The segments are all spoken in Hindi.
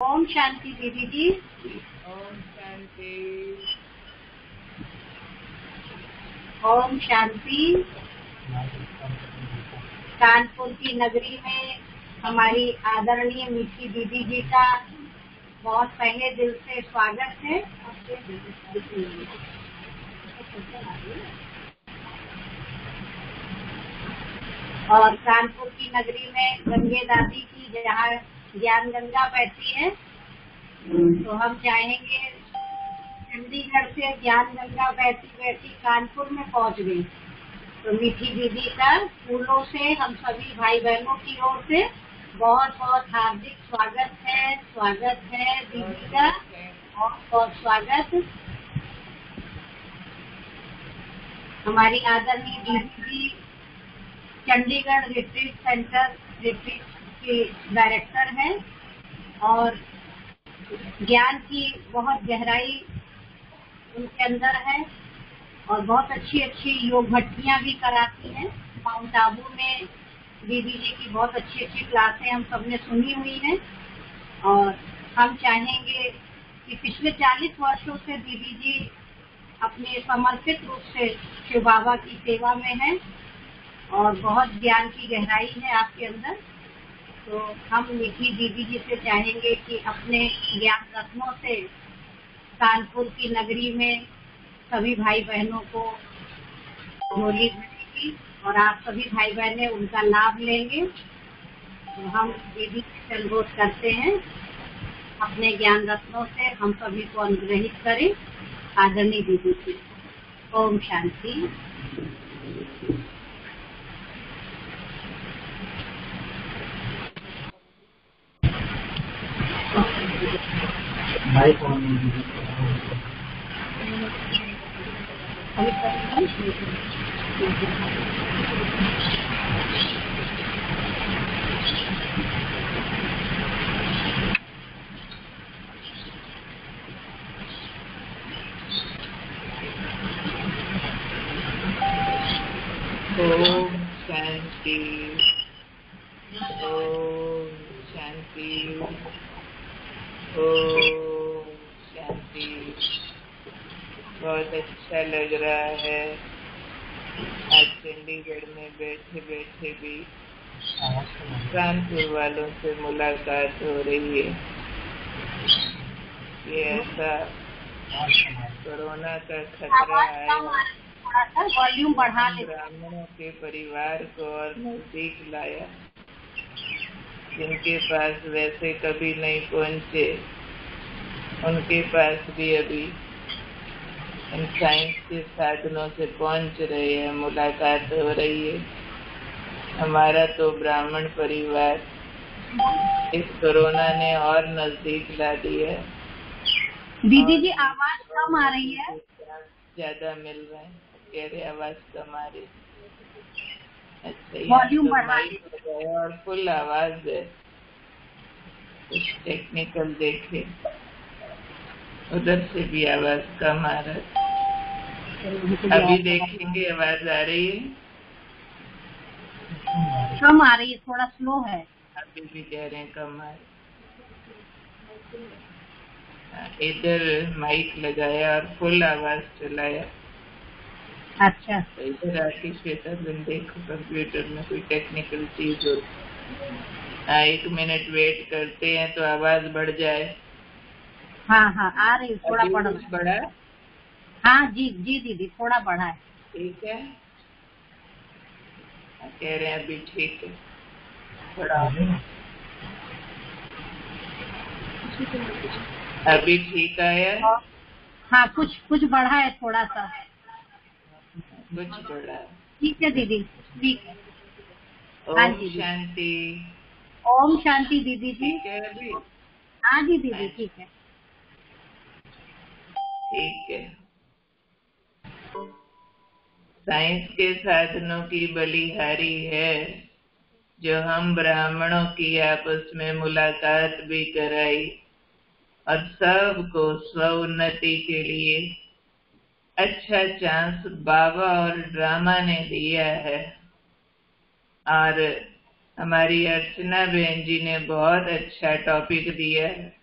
ओम शांति दीदी जी। ओम शांति। ओम शांति। कानपुर की नगरी में हमारी आदरणीय मीठी दीदी जी का बहुत पहले दिल से स्वागत है। और कानपुर की नगरी में गंगे दादी की जहाँ ज्ञान गंगा बहती है। तो हम चाहेंगे चंडीगढ़ से ज्ञान गंगा बहती बहती कानपुर में पहुँच गई। तो मीठी दीदी का फूलों से हम सभी भाई बहनों की ओर से बहुत बहुत हार्दिक स्वागत है स्वागत है दीदी का बहुत बहुत स्वागत। हमारी आदरणीय दीदी जी, चंडीगढ़ रिट्रीट सेंटर रिट्रीट के डायरेक्टर हैं और ज्ञान की बहुत गहराई उनके अंदर है और बहुत अच्छी अच्छी योग भट्टियाँ भी कराती हैं। माउंट आबू में दीदी जी की बहुत अच्छी अच्छी क्लासें हम सबने सुनी हुई हैं और हम चाहेंगे कि पिछले 40 वर्षों से दीदी जी अपने समर्पित रूप से शिव बाबा की सेवा में हैं और बहुत ज्ञान की गहराई है आपके अंदर। तो हम मीठी दीदी जी से चाहेंगे कि अपने ज्ञान रत्नों से कानपुर की नगरी में सभी भाई बहनों को झोली भरेगी और आप सभी भाई बहने उनका लाभ लेंगे। तो हम दीदी से अनुरोध करते हैं। अपने ज्ञान रत्नों से हम सभी को अनुग्रहित करें। आदरणीय दीदी जी, ओम शांति। माइक ऑन ओम शांति अच्छा लग रहा है। आज चंडीगढ़ में बैठे बैठे भी कानपुर वालों से मुलाकात हो रही है। ये ऐसा कोरोना का खतरा आया है। वॉल्यूम बढ़ा ब्राह्मणों के परिवार को और नज़दीक लाया। जिनके पास वैसे कभी नहीं पहुँचे उनके पास भी अभी साइंस के साधनों से पहुँच रहे हैं मुलाकात हो रही है। हमारा तो ब्राह्मण परिवार इस कोरोना ने और नज़दीक ला दिया। है दीदी जी आवाज़ कम आ रही है। ज़्यादा मिल रहा है। कह रहे आवाज़ कम आ रही अच्छा तो और फुल आवाज़ है। कुछ टेक्निकल देखे। उधर से भी आवाज़ कम आ रहा है। अभी देखेंगे आवाज़ आ रही है? कम आ रही है थोड़ा स्लो है। अभी भी कह रहे हैं कम आ रही हाँ, इधर माइक लगाया और फुल आवाज़ चलाया। अच्छा। तो इधर आके श्वेता बन देखो कंप्यूटर में कोई टेक्निकल चीज़ हो। हाँ एक मिनट वेट करते हैं तो आवाज़ बढ़ जाए। हाँ हाँ आ रही है थोड़ा अभी बढ़ हाँ? जी जी दीदी थोड़ा बढ़ा है। ठीक है। हाँ, कह रहे हैं अभी ठीक है। अभी ठीक है? हाँ कुछ कुछ बढ़ा है थोड़ा सा। कुछ बढ़ा ठीक है दीदी ठीक है। हाँ जी। शांति। ओम शांति दीदी जी। ठीक है हाँ जी दीदी ठीक है। ठीक है। साइंस के साधनों की बलिहारी है, जो हम ब्राह्मणों की आपस में मुलाकात भी कराई और सबको स्व उन्नति के लिए अच्छा चांस बाबा और ड्रामा ने दिया है। और हमारी अर्चना बहन जी ने बहुत अच्छा टॉपिक दिया है।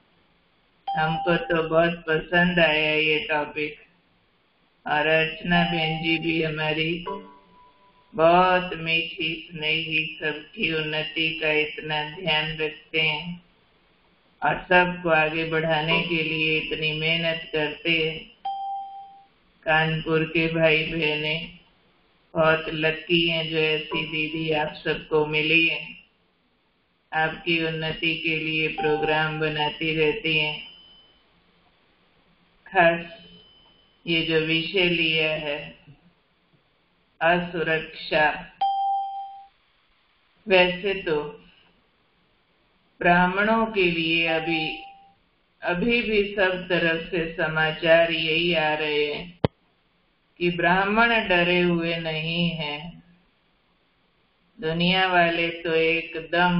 हमको तो बहुत पसंद आया ये टॉपिक और अर्चना बहन जी भी हमारी बहुत मीठी स्नेही सबकी उन्नति का इतना ध्यान रखते हैं। और सबको आगे बढ़ाने के लिए इतनी मेहनत करते हैं। कानपुर के भाई बहने बहुत लकी हैं, जो ऐसी दीदी आप सबको मिली है। आपकी उन्नति के लिए प्रोग्राम बनाती रहती हैं। खास ये जो विषय लिया है, असुरक्षा। वैसे तो ब्राह्मणों के लिए अभी अभी भी सब तरफ़ से समाचार यही आ रहे हैं कि ब्राह्मण डरे हुए नहीं हैं। दुनिया वाले तो एकदम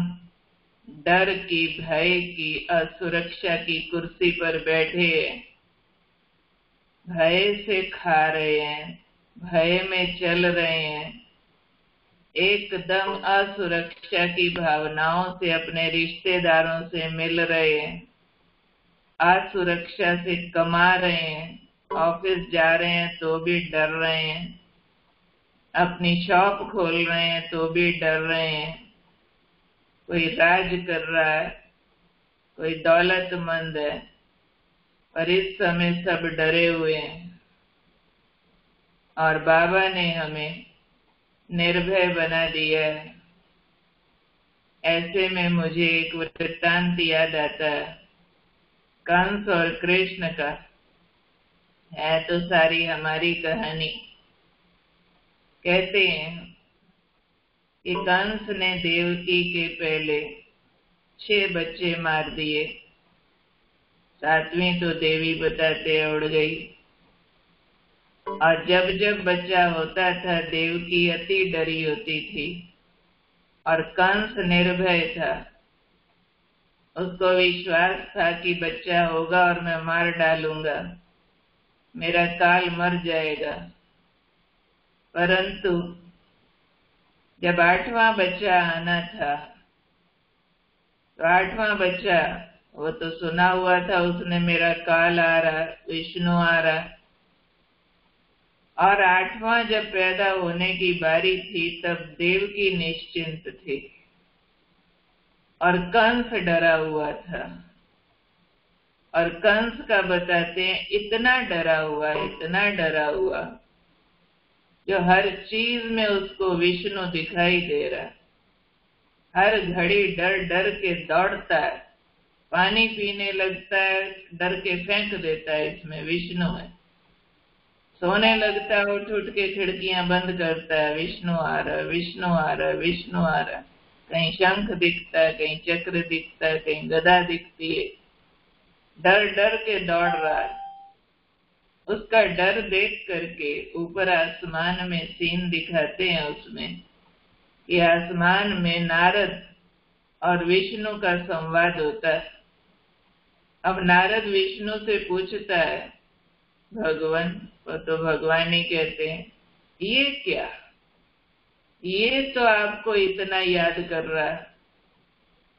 डर की, भय की, असुरक्षा की कुर्सी पर बैठे हैं। भय से खा रहे हैं, भय में चल रहे हैं। एकदम असुरक्षा की भावनाओं से, अपने रिश्तेदारों से मिल रहे हैं। असुरक्षा से कमा रहे हैं। ऑफ़िस जा रहे हैं तो भी डर रहे हैं। अपनी शॉप खोल रहे हैं तो भी डर रहे हैं। कोई राज कर रहा है, कोई दौलतमंद है पर इस समय सब डरे हुए हैं। और बाबा ने हमें निर्भय बना दिया है। ऐसे में मुझे एक वृत्तांत याद आता है। कंस और कृष्ण का, है तो सारी हमारी कहानी। कहते हैं कि कंस ने देवकी के पहले छह बच्चे मार दिए। सातवीं तो देवी बताते उड़ गई। और जब जब बच्चा होता था देवकी अति डरी होती थी और कंस निर्भय था। उसको विश्वास था कि बच्चा होगा और मैं मार डालूँगा। मेरा काल मर जाएगा। परंतु जब आठवां बच्चा आना था तो आठवां बच्चा वो तो सुना हुआ था, उसने मेरा काल आ रहा है, विष्णु आ रहा है। और आठवां जब पैदा होने की बारी थी, तब देव की निश्चिंत थी और कंस डरा हुआ था। और कंस का बताते हैं, इतना डरा हुआ, इतना डरा हुआ, जो हर चीज़ में उसको विष्णु दिखाई दे रहा हर घड़ी डर डर के दौड़ता है। पानी पीने लगता है, डर के फेंक देता है, इसमें विष्णु है। सोने लगता है, उठ उठ के खिड़कियाँ बंद करता है, विष्णु आ रहा, विष्णु आ रहा, विष्णु आ रहा। कहीं शंख दिखता है, कहीं चक्र दिखता है, कहीं गदा दिखती है। डर डर के दौड़ रहा है। उसका डर देख करके ऊपर आसमान में सीन दिखाते हैं उसमें कि आसमान में नारद और विष्णु का संवाद होता है। अब नारद विष्णु से पूछता है, भगवान तो भगवान ही कहते हैं, ये क्या? ये तो आपको इतना याद कर रहा है।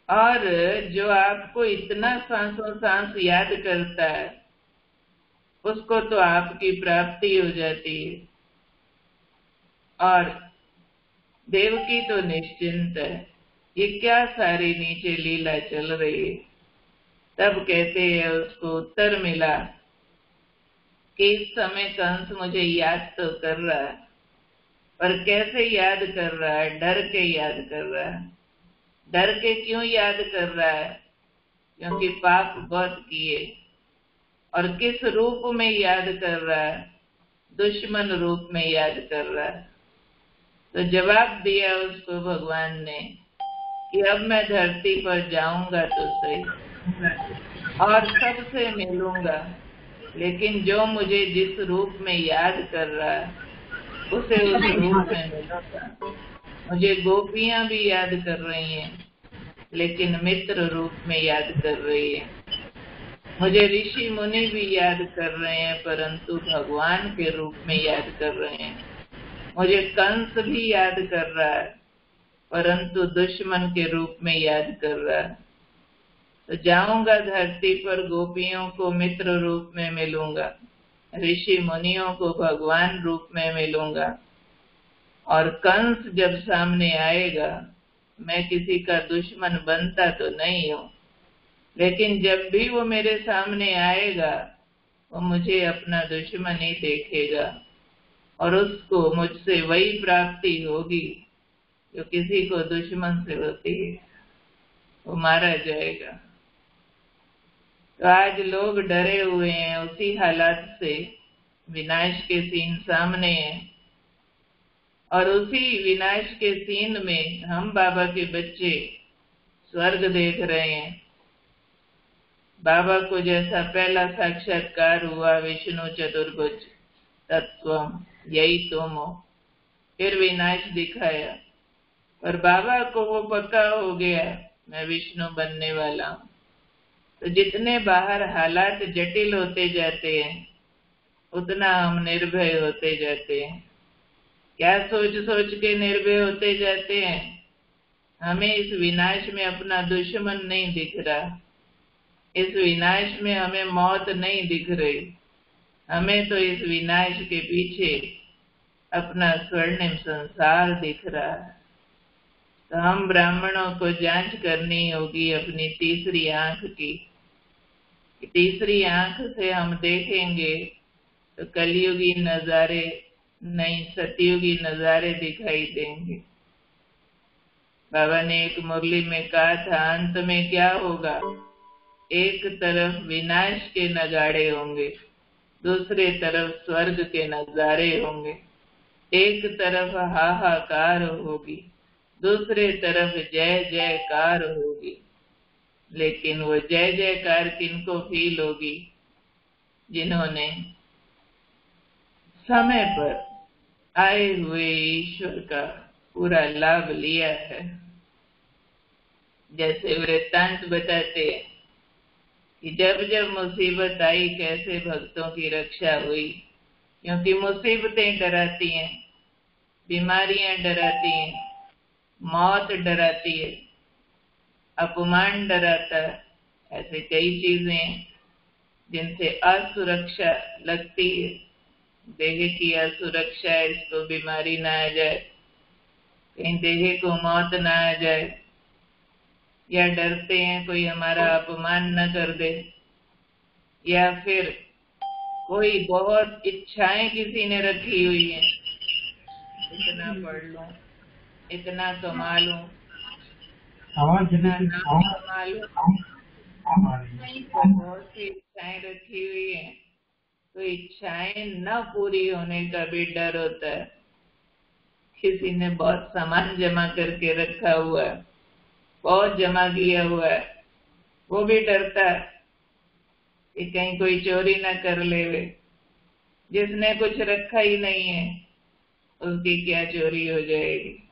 और जो आपको इतना सांसों सांस याद करता है, उसको तो आपकी प्राप्ति हो जाती है। और देवकी तो निश्चिंत है। ये क्या सारी नीचे लीला चल रही है? तब कहते हैं उसको उत्तर मिला कि इस समय कंस मुझे याद तो कर रहा है, पर कैसे याद कर रहा है? डर के याद कर रहा है। डर के क्यों याद कर रहा है? क्योंकि पाप बहुत किए, और किस रूप में याद कर रहा है? दुश्मन रूप में याद कर रहा है। तो जवाब दिया उसको भगवान ने कि अब मैं धरती पर जाऊँगा तो सही। और सबसे मिलूँगा। लेकिन जो मुझे जिस रूप में याद कर रहा है उसे उस रूप में मिलूँगा। मुझे गोपियाँ भी याद कर रही हैं लेकिन मित्र रूप में याद कर रही है। मुझे ऋषि मुनि भी याद कर रहे हैं परंतु भगवान के रूप में याद कर रहे हैं। मुझे कंस भी याद कर रहा है परंतु दुश्मन के रूप में याद कर रहा है। तो जाऊँगा धरती पर गोपियों को मित्र रूप में मिलूँगा, ऋषि मुनियों को भगवान रूप में मिलूँगा। और कंस जब सामने आएगा, मैं किसी का दुश्मन बनता तो नहीं हूँ, लेकिन जब भी वो मेरे सामने आएगा, वो मुझे अपना दुश्मन ही देखेगा और उसको मुझसे वही प्राप्ति होगी जो किसी को दुश्मन से होती है। वो मारा जाएगा। तो आज लोग डरे हुए हैं उसी हालात से। विनाश के सीन सामने है। और उसी विनाश के सीन में हम बाबा के बच्चे स्वर्ग देख रहे हैं। बाबा को जैसा पहला साक्षात्कार हुआ विष्णु चतुर्भुज तत्व यही तुम हो। फिर विनाश दिखाया। और बाबा को वो पक्का हो गया, मैं विष्णु बनने वाला हूँ। तो जितने बाहर हालात जटिल होते जाते हैं, उतना हम निर्भय होते जाते हैं। क्या सोच सोच के निर्भय होते जाते हैं? हमें इस विनाश में अपना दुश्मन नहीं दिख रहा। इस विनाश में हमें मौत नहीं दिख रही। हमें तो इस विनाश के पीछे अपना स्वर्णिम संसार दिख रहा है। तो हम ब्राह्मणों को जाँच करनी होगी अपनी तीसरी आँख की। तीसरी आँख से हम देखेंगे तो कलयुगी नजारे नई सतयुगी नजारे दिखाई देंगे। बाबा ने एक मुरली में कहा था, अंत में क्या होगा? एक तरफ़ विनाश के नगाड़े होंगे, दूसरे तरफ़ स्वर्ग के नजारे होंगे। एक तरफ़ हाहाकार होगी, दूसरे तरफ़ जय जयकार होगी। लेकिन वो जय जयकार किनको फील होगी, जिन्होंने समय पर आए हुए ईश्वर का पूरा लाभ लिया है। जैसे वृत्तांत बताते हैं कि जब जब मुसीबत आई, कैसे भक्तों की रक्षा हुई, क्योंकि मुसीबतें डराती हैं, बीमारियाँ डराती हैं, मौत डराती है। अपमान डराता ऐसे कई चीज़ें जिनसे असुरक्षा लगती है। देह की असुरक्षा है इसको बीमारी ना आ जाए, कहीं देह को मौत ना आ जाए, या डरते हैं कोई हमारा अपमान न कर दे, या फिर कोई बहुत इच्छाएँ किसी ने रखी हुई है। इतना पढ़ लू, इतना कमा लू इच्छाएँ रखी हुई है। तो इच्छाएँ न पूरी होने का भी डर होता है। किसी ने बहुत सामान जमा करके रखा हुआ है। बहुत जमा किया हुआ है वो भी डरता है। कि कहीं कोई चोरी ना कर ले जिसने कुछ रखा ही नहीं है, उसकी क्या चोरी हो जाएगी?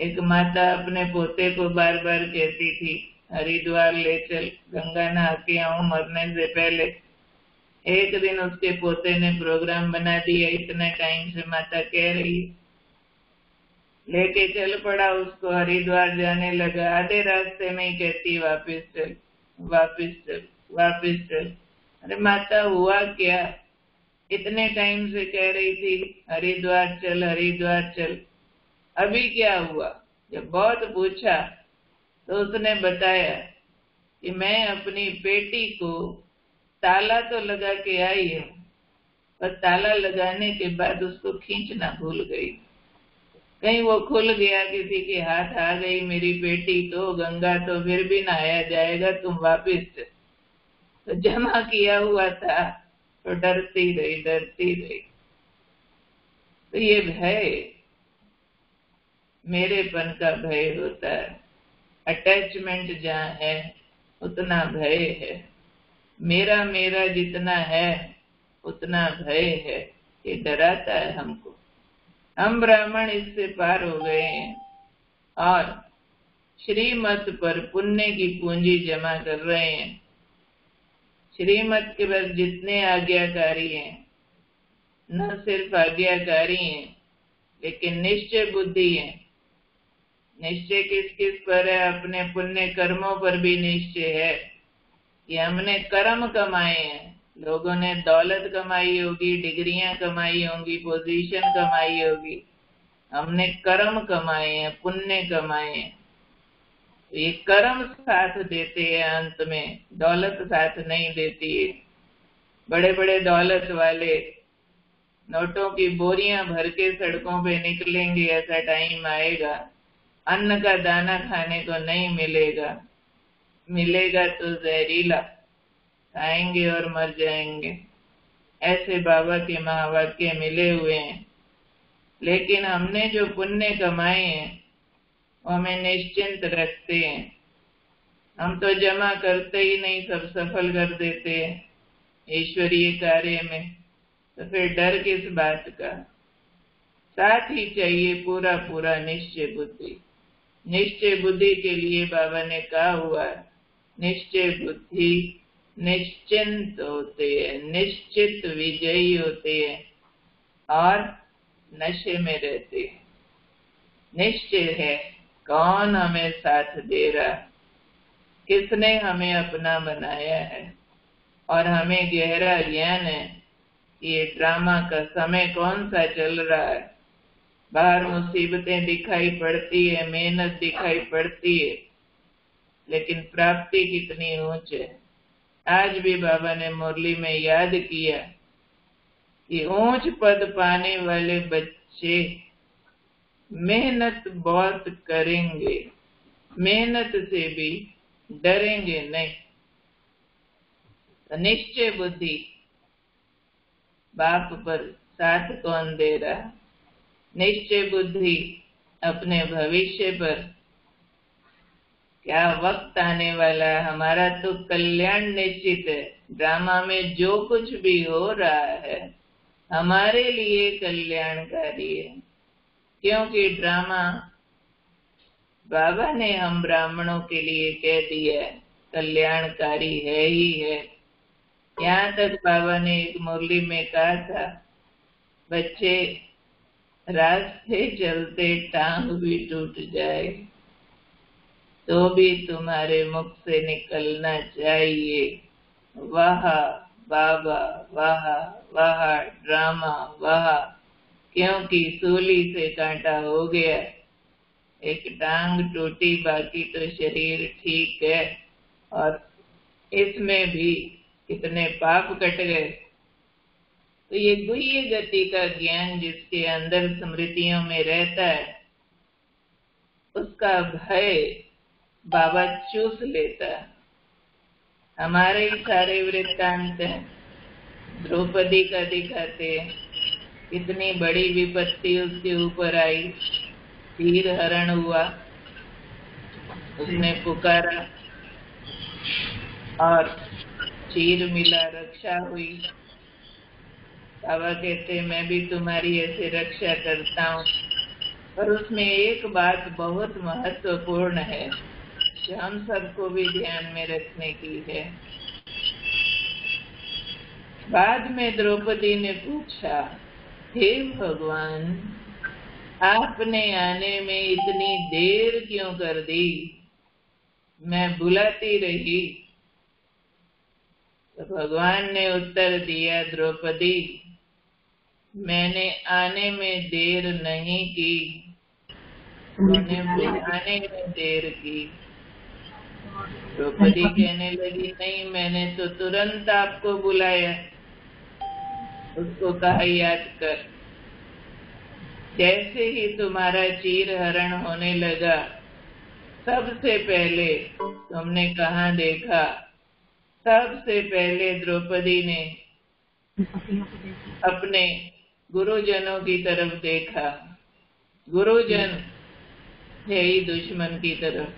एक माता अपने पोते को बार बार कहती थी, हरिद्वार ले चल, गंगा नहा के आऊँ मरने से पहले। एक दिन उसके पोते ने प्रोग्राम बना दिया, इतने टाइम से माता कह रही लेके चल पड़ा उसको, हरिद्वार जाने लगा, आधे रास्ते में ही कहती, वापिस चल वापिस चल वापिस चल। अरे माता, हुआ क्या? इतने टाइम से कह रही थी, हरिद्वार चल हरिद्वार चल। अभी क्या हुआ? जब बहुत पूछा तो उसने बताया कि मैं अपनी बेटी को ताला तो लगा के आई है, पर ताला लगाने के बाद उसको खींचना भूल गई। कहीं वो खुल गया, किसी के हाथ आ गई, मेरी बेटी तो गंगा तो फिर भी नहाया जाएगा, तुम वापिस तो जमा किया हुआ था तो डरती रही डरती रही। तो ये भय मेरेपन का भय होता है। अटैचमेंट जहाँ है, उतना भय है। मेरा मेरा जितना है, उतना भय है। ये डराता है हमको। हम ब्राह्मण इससे पार हो गए हैं। और श्रीमत पर पुण्य की पूंजी जमा कर रहे हैं। श्रीमत के बस जितने आज्ञाकारी हैं, न सिर्फ़ आज्ञाकारी हैं, लेकिन निश्चय बुद्धि है। निश्चय किस किस पर है, अपने पुण्य कर्मों पर भी निश्चय है। कि हमने कर्म कमाए हैं। लोगों ने दौलत कमाई होगी, डिग्रियाँ कमाई होंगी पोजीशन कमाई होगी। हमने कर्म कमाए हैं, पुण्य कमाए हैं। ये कर्म साथ देते हैं अंत में, दौलत साथ नहीं देती है बड़े बड़े दौलत वाले नोटों की बोरियाँ भर के सड़कों पे निकलेंगे, ऐसा टाइम आएगा। अन्न का दाना खाने को नहीं मिलेगा। मिलेगा तो जहरीला। खाएँगे और मर जाएँगे। ऐसे बाबा के महावाक्य मिले हुए हैं। लेकिन हमने जो पुण्य कमाए हैं, वो हमें निश्चिंत रखते हैं। हम तो जमा करते ही नहीं, सब सफल कर देते हैं ईश्वरीय कार्य में। तो फिर डर किस बात का? साथ ही चाहिए पूरा पूरा निश्चय बुद्धि। निश्चय बुद्धि के लिए बाबा ने कहा हुआ निश्चय बुद्धि निश्चिंत होते हैं, निश्चित विजयी होते हैं और नशे में रहते हैं। निश्चय है कौन हमें साथ दे रहा किसने हमें अपना बनाया है और हमें गहरा ज्ञान है ये ड्रामा का समय कौन सा चल रहा है। बाहर मुसीबतें दिखाई पड़ती है, मेहनत दिखाई पड़ती है, लेकिन प्राप्ति कितनी ऊंच है। आज भी बाबा ने मुरली में याद किया कि ऊंच पद पाने वाले बच्चे मेहनत बहुत करेंगे, मेहनत से भी डरेंगे नहीं। तो निश्चय बुद्धि बाप पर साथ कौन दे रहा निश्चय बुद्धि अपने भविष्य पर। क्या वक्त आने वाला हमारा तो कल्याण निश्चित है। ड्रामा में जो कुछ भी हो रहा है, हमारे लिए कल्याणकारी है। क्योंकि ड्रामा बाबा ने हम ब्राह्मणों के लिए कह दिया है, कल्याणकारी है ही है। यहाँ तक बाबा ने एक मुरली में कहा था, बच्चे रास्ते चलते टांग भी टूट जाए तो भी तुम्हारे मुख से निकलना चाहिए। वाह, बाबा, वाह वाह, ड्रामा, वाह, क्योंकि सूली से कांटा हो गया। एक टांग टूटी, बाकी तो शरीर ठीक है, और इसमें भी कितने पाप कट गए। तो ये गुह्य गति का ज्ञान जिसके अंदर स्मृतियों में रहता है, उसका भय बाबा चूस लेता है। हमारे ही सारे वृत्तांत हैं, द्रौपदी का दिखाते कितनी बड़ी विपत्ति उसके ऊपर आई तीर हरण हुआ, उसने पुकारा और चीर मिला, रक्षा हुई। बाबा कहते, मैं भी तुम्हारी ऐसे रक्षा करता हूँ। पर उसमें एक बात बहुत महत्वपूर्ण है जो हम सबको भी ध्यान में रखने की है। बाद में द्रौपदी ने पूछा, हे भगवान, आपने आने में इतनी देर क्यों कर दी? मैं बुलाती रही। तो भगवान ने उत्तर दिया, द्रौपदी मैंने आने में देर नहीं की। मैंने आने में देर की। द्रौपदी कहने लगी, नहीं, मैंने तो तुरंत आपको बुलाया। उसको कहा, याद कर। जैसे ही तुम्हारा चीर हरण होने लगा, सबसे पहले तुमने कहा देखा? सबसे पहले द्रौपदी ने अपने गुरुजनों की तरफ़ देखा। गुरुजन थे ही दुश्मन की तरफ़,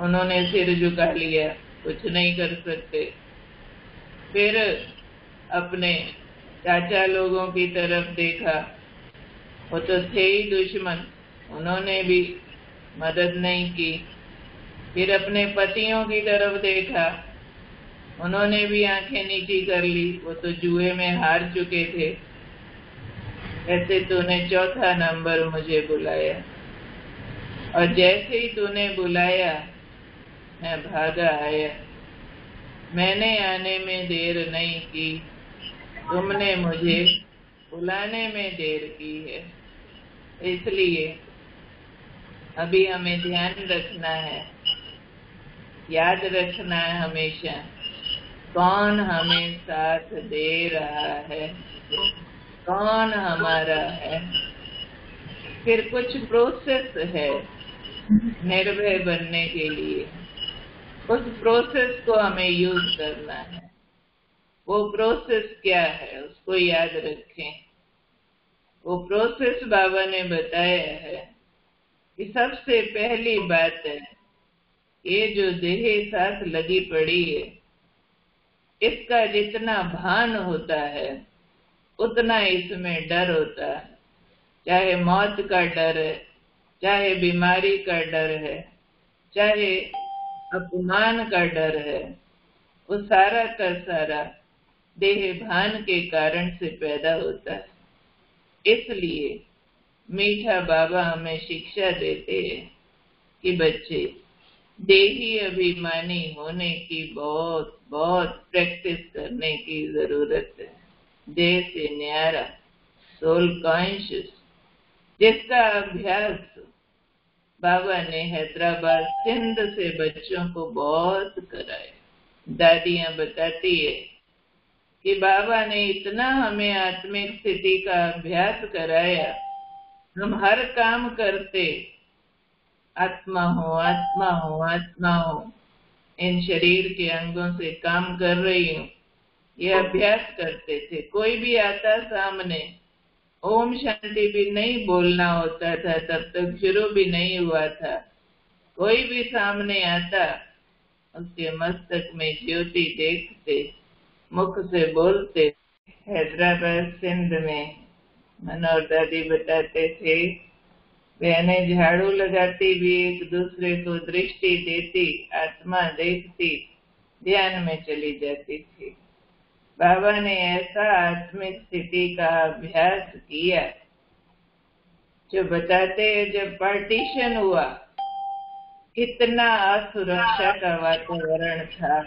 उन्होंने सिर झुका लिया, कुछ नहीं कर सकते। फिर अपने चाचा लोगों की तरफ़ देखा। वो तो थे ही दुश्मन, उन्होंने भी मदद नहीं की। फिर अपने पतियों की तरफ़ देखा, उन्होंने भी आँखें नीची कर ली, वो तो जुए में हार चुके थे। ऐसे तूने चौथा नंबर मुझे बुलाया। और जैसे ही तूने बुलाया, मैं भागा आया। मैंने आने में देर नहीं की, तुमने मुझे बुलाने में देर की है। इसलिए अभी हमें ध्यान रखना है, याद रखना है हमेशा, कौन हमें साथ दे रहा है? कौन हमारा है? फिर कुछ प्रोसेस है निर्भय बनने के लिए। उस प्रोसेस को हमें यूज़ करना है। वो प्रोसेस क्या है? उसको याद रखें। वो प्रोसेस बाबा ने बताया है कि सबसे पहली बात है, ये जो देह साथ लगी पड़ी है, इसका जितना भान होता है उतना इसमें डर होता है। चाहे मौत का डर है, चाहे बीमारी का डर है, चाहे अपमान का डर है, वो सारा का सारा देह भान के कारण से पैदा होता है। इसलिए मीठा बाबा हमें शिक्षा देते हैं कि बच्चे, देही अभिमानी होने की बहुत बहुत प्रैक्टिस करने की ज़रूरत है। देह से न्यारा सोल कॉन्शियस जिसका अभ्यास बाबा ने हैदराबाद सिंध से बच्चों को बहुत कराया। दादियाँ बताती है कि बाबा ने इतना हमें आत्मिक स्थिति का अभ्यास कराया। हम हर काम करते, आत्मा हो आत्मा हो आत्मा हो। इन शरीर के अंगों से काम कर रही हूँ। ये अभ्यास करते थे। कोई भी आता सामने, ओम शांति भी नहीं बोलना होता था, तब तक शुरू भी नहीं हुआ था। कोई भी सामने आता, उसके मस्तक में ज्योति देखते, मुख से बोलते, हैदराबाद सिंध में मनोहर दादी बताते थे। बहने झाड़ू लगाती भी एक दूसरे को दृष्टि देती, आत्मा देखती, ध्यान में चली जाती थी। बाबा ने ऐसा आत्मिक स्थिति का अभ्यास किया। जो बताते हैं जब पार्टीशन हुआ, कितना असुरक्षा का वातावरण था,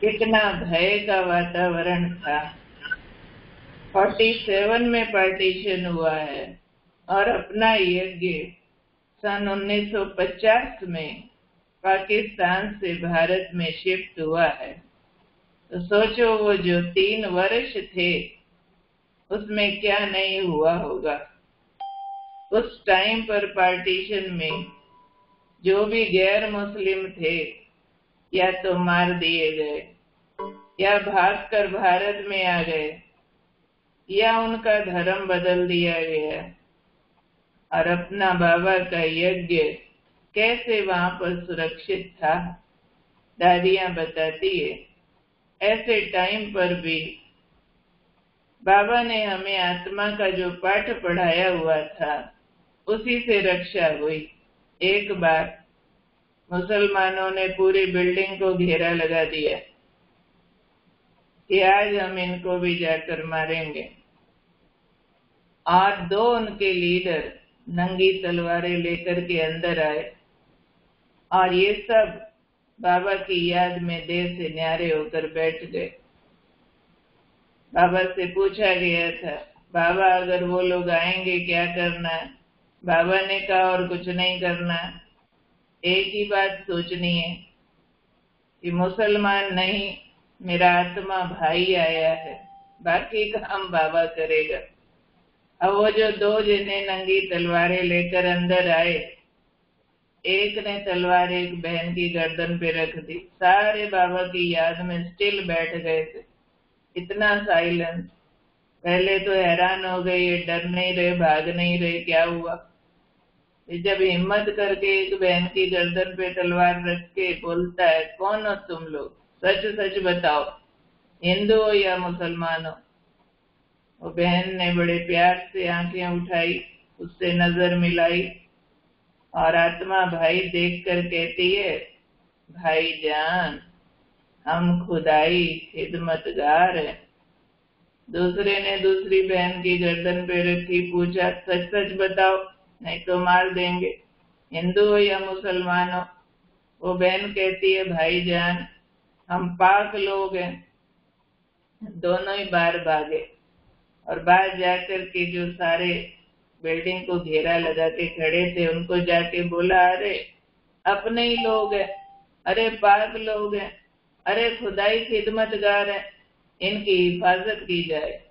कितना भय का वातावरण था। 47 में पार्टीशन हुआ है, और अपना यज्ञ सन 1950 में पाकिस्तान से भारत में शिफ्ट हुआ है। तो सोचो वो जो तीन वर्ष थे, उसमें क्या नहीं हुआ होगा? उस टाइम पर पार्टीशन में जो भी गैर मुस्लिम थे, या तो मार दिए गए, या भागकर भारत में आ गए, या उनका धर्म बदल दिया गया, और अपना बाबा का यज्ञ कैसे वहाँ पर सुरक्षित था? दादियाँ बताती है। ऐसे टाइम पर भी बाबा ने हमें आत्मा का जो पाठ पढ़ाया हुआ था, उसी से रक्षा हुई। एक बार मुसलमानों ने पूरी बिल्डिंग को घेरा लगा दिया कि आज हम इनको भी जाकर मारेंगे। और दो उनके लीडर नंगी तलवारें लेकर के अंदर आए। और ये सब बाबा की याद में देर से न्यारे होकर बैठ गए। बाबा से पूछा गया था, बाबा, अगर वो लोग आएँगे, क्या करना बाबा ने कहा, और कुछ नहीं करना एक ही बात सोचनी है कि मुसलमान नहीं, मेरा आत्मा भाई आया है, बाकी काम बाबा करेगा। अब वो जो दो जिन्हें नंगी तलवारें लेकर अंदर आए एक ने तलवार एक बहन की गर्दन पे रख दी। सारे बाबा की याद में स्टिल बैठ गए थे। इतना साइलेंस पहले तो हैरान हो गए, ये डर नहीं रहे, भाग नहीं रहे, क्या हुआ? जब हिम्मत करके एक बहन की गर्दन पे तलवार रख के बोलता है, कौन हो तुम लोग? सच सच बताओ। हिंदू हो या मुसलमान हो? वो बहन ने बड़े प्यार से आँखें उठाई, उससे नज़र मिलाई। और आत्मा भाई देखकर कहती है, भाई जान, हम खुदाई खिदमतगार है। दूसरे ने दूसरी बहन की गर्दन पे रखी, पूछा सच सच बताओ, नहीं तो मार देंगे। हिंदू हो या मुसलमान हो? वो बहन कहती है, भाई जान, हम पाक लोग हैं। दोनों ही बार भागे और बाहर जाकर के जो सारे बिल्डिंग को घेरा लगा के खड़े थे, उनको जाके बोला, अरे, अपने ही लोग हैं। अरे पाक लोग हैं। अरे, खुदाई खिदमतगार है। इनकी हिफाजत की जाए।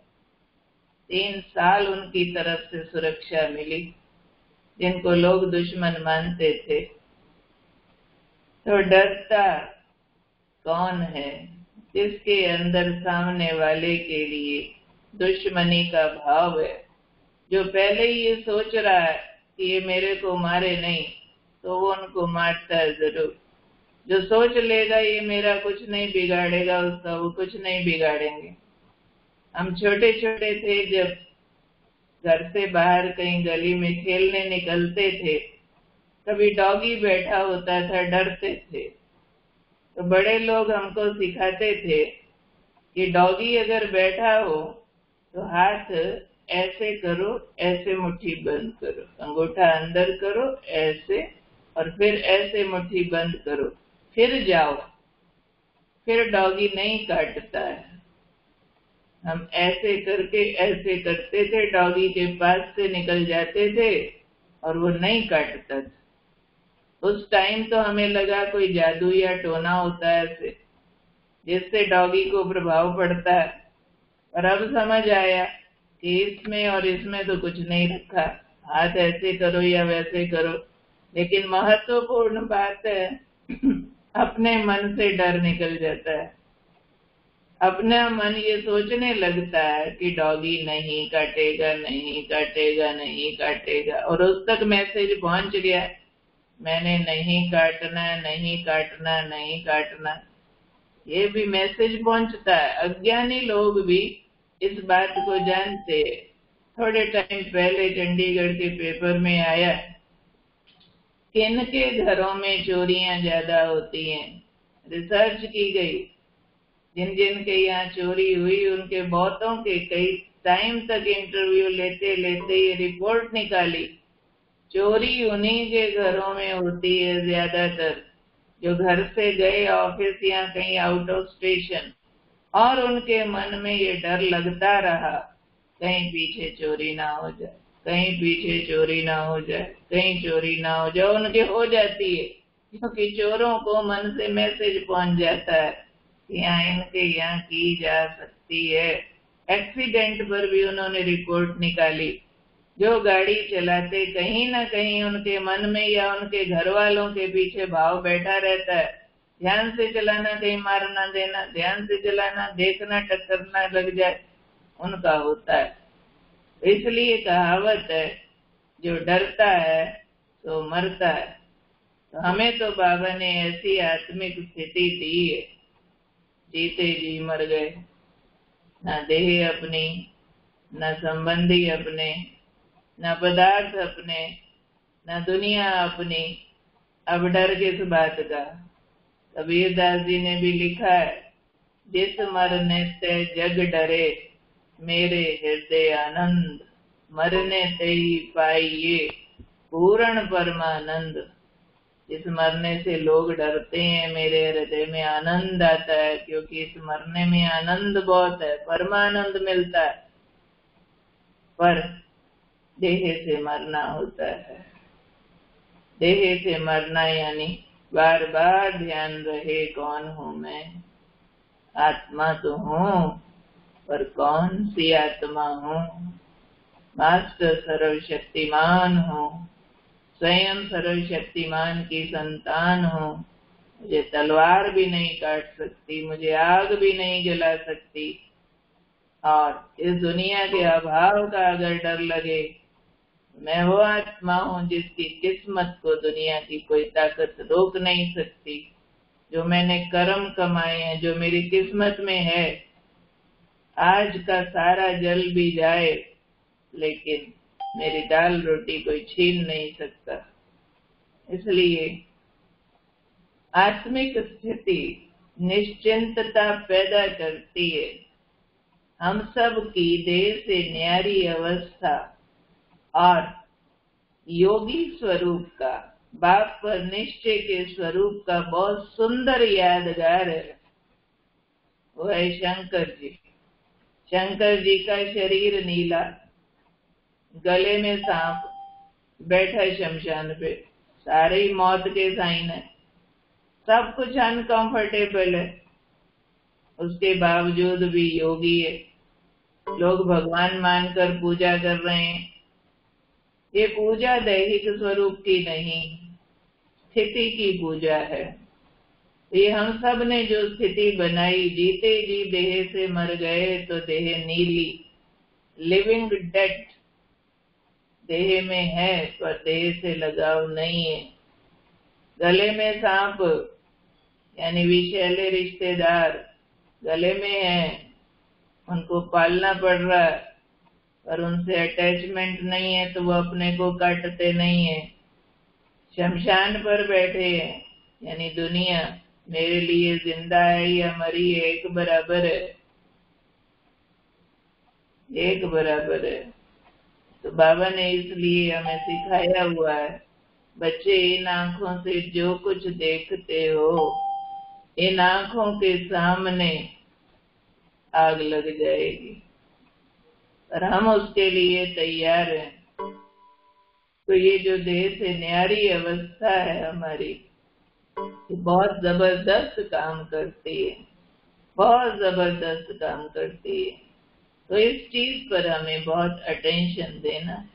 तीन साल उनकी तरफ़ से सुरक्षा मिली, जिनको लोग दुश्मन मानते थे। तो डरता कौन है? जिसके अंदर सामने वाले के लिए दुश्मनी का भाव है? जो पहले ही ये सोच रहा है कि ये मेरे को मारे नहीं तो वो उनको मारता है ज़रूर। जो सोच लेगा ये मेरा कुछ नहीं बिगाड़ेगा, उसका वो कुछ नहीं बिगाड़ेंगे। हम छोटे छोटे थे, जब घर से बाहर कहीं गली में खेलने निकलते थे, कभी डॉगी बैठा होता था, डरते थे। तो बड़े लोग हमको सिखाते थे कि डॉगी अगर बैठा हो तो हाथ ऐसे करो, ऐसे मुट्ठी बंद करो। अंगूठा अंदर करो, ऐसे, और फिर ऐसे मुट्ठी बंद करो। फिर जाओ। फिर डॉगी नहीं काटता है। हम ऐसे करके, ऐसे करते थे, डॉगी के पास से निकल जाते थे, और वो नहीं काटता था। उस टाइम तो हमें लगा कोई जादू या टोना होता है ऐसे, जिससे डॉगी को प्रभाव पड़ता है। और अब समझ आया इसमें और इसमें तो कुछ नहीं रखा। हाथ ऐसे करो या वैसे करो। लेकिन महत्वपूर्ण बात है, अपने मन से डर निकल जाता है। अपना मन ये सोचने लगता है कि डॉगी नहीं काटेगा नहीं काटेगा नहीं काटेगा। और उस तक मैसेज पहुँच गया मैंने नहीं काटना नहीं काटना नहीं काटना। ये भी मैसेज पहुँचता है। अज्ञानी लोग भी इस बात को जानते थोड़े टाइम पहले चंडीगढ़ के पेपर में आया किन के घरों में चोरियाँ ज़्यादा होती हैं? रिसर्च की गई। जिन जिन के यहाँ चोरी हुई, उनके बहुतों के कई टाइम तक इंटरव्यू लेते लेते ये रिपोर्ट निकाली। चोरी उन्हीं के घरों में होती है ज़्यादातर, जो घर से गए, ऑफ़िस या कहीं आउट ऑफ़ स्टेशन और उनके मन में ये डर लगता रहा, कहीं पीछे चोरी ना हो जाए, कहीं पीछे चोरी ना हो जाए, कहीं चोरी ना हो जाए, उनके हो जाती है, क्योंकि चोरों को मन से मैसेज पहुँच जाता है यहाँ इनके यहाँ की जा सकती है। एक्सीडेंट पर भी उन्होंने रिपोर्ट निकाली, जो गाड़ी चलाते कहीं ना कहीं उनके मन में या उनके घर वालों के पीछे भाव बैठा रहता है। ध्यान से चलाना कहीं मारना देना, ध्यान से चलाना, देखना टक्करना लग जाए, उनका होता है। इसलिए कहावत है, जो डरता है तो मरता है। तो हमें तो बाबा ने ऐसी आत्मिक स्थिति दी है, जीते जी मर गए। न देह अपनी, न संबंधी अपने, न पदार्थ अपने, न दुनिया अपनी। अब डर किस बात का? कबीरदास जी ने भी लिखा है, जिस मरने से जग डरे, मेरे हृदय आनंद, मरने से ही पाइए पूर्ण परमानंद। इस मरने से लोग डरते हैं, मेरे हृदय में आनंद आता है, क्योंकि इस मरने में आनंद बहुत है, परमानंद मिलता है। पर देह से मरना होता है। देह से मरना यानी बार बार ध्यान रहे कौन हूँ मैं? आत्मा तो हूँ, पर कौन सी आत्मा हूँ? मास्टर सर्वशक्तिमान हूँ, स्वयं सर्वशक्तिमान की संतान हूँ। मुझे तलवार भी नहीं काट सकती, मुझे आग भी नहीं जला सकती। और इस दुनिया के अभाव का अगर डर लगे मैं वो आत्मा हूँ जिसकी किस्मत को दुनिया की कोई ताकत रोक नहीं सकती। जो मैंने कर्म कमाए हैं, जो मेरी किस्मत में है, आज का सारा जल भी जाए, लेकिन मेरी दाल रोटी कोई छीन नहीं सकता। इसलिए आत्मिक स्थिति निश्चिंतता पैदा करती है। हम सब की देह से न्यारी अवस्था और योगी स्वरूप का, बाप पर निश्चय के स्वरूप का बहुत सुंदर यादगार है। वो है शंकर जी। शंकर जी का शरीर नीला, गले में सांप, बैठा शमशान पे। सारे ही मौत के साइन है। सब कुछ अनकंफर्टेबल है। उसके बावजूद भी योगी है। लोग भगवान मानकर पूजा कर रहे हैं। ये पूजा दैहिक स्वरूप की नहीं, स्थिति की पूजा है। ये हम सबने जो स्थिति बनाई, जीते जी देह से मर गए तो देह नीली लिविंग डेट देह में है पर देह से लगाव नहीं है। गले में सांप, यानी विषैले रिश्तेदार, गले में है, उनको पालना पड़ रहा है। पर उनसे अटैचमेंट नहीं है तो वो अपने को काटते नहीं है। शमशान पर बैठे हैं, यानी दुनिया मेरे लिए ज़िंदा है या मरी एक बराबर है। एक बराबर है। तो बाबा ने इसलिए हमें सिखाया हुआ है, बच्चे इन आँखों से जो कुछ देखते हो, इन आँखों के सामने आग लग जाएगी। और हम उसके लिए तैयार हैं। तो ये जो देह से न्यारी अवस्था है हमारी बहुत ज़बरदस्त काम करती है। बहुत ज़बरदस्त काम करती है। तो इस चीज़ पर हमें बहुत अटेंशन देना है।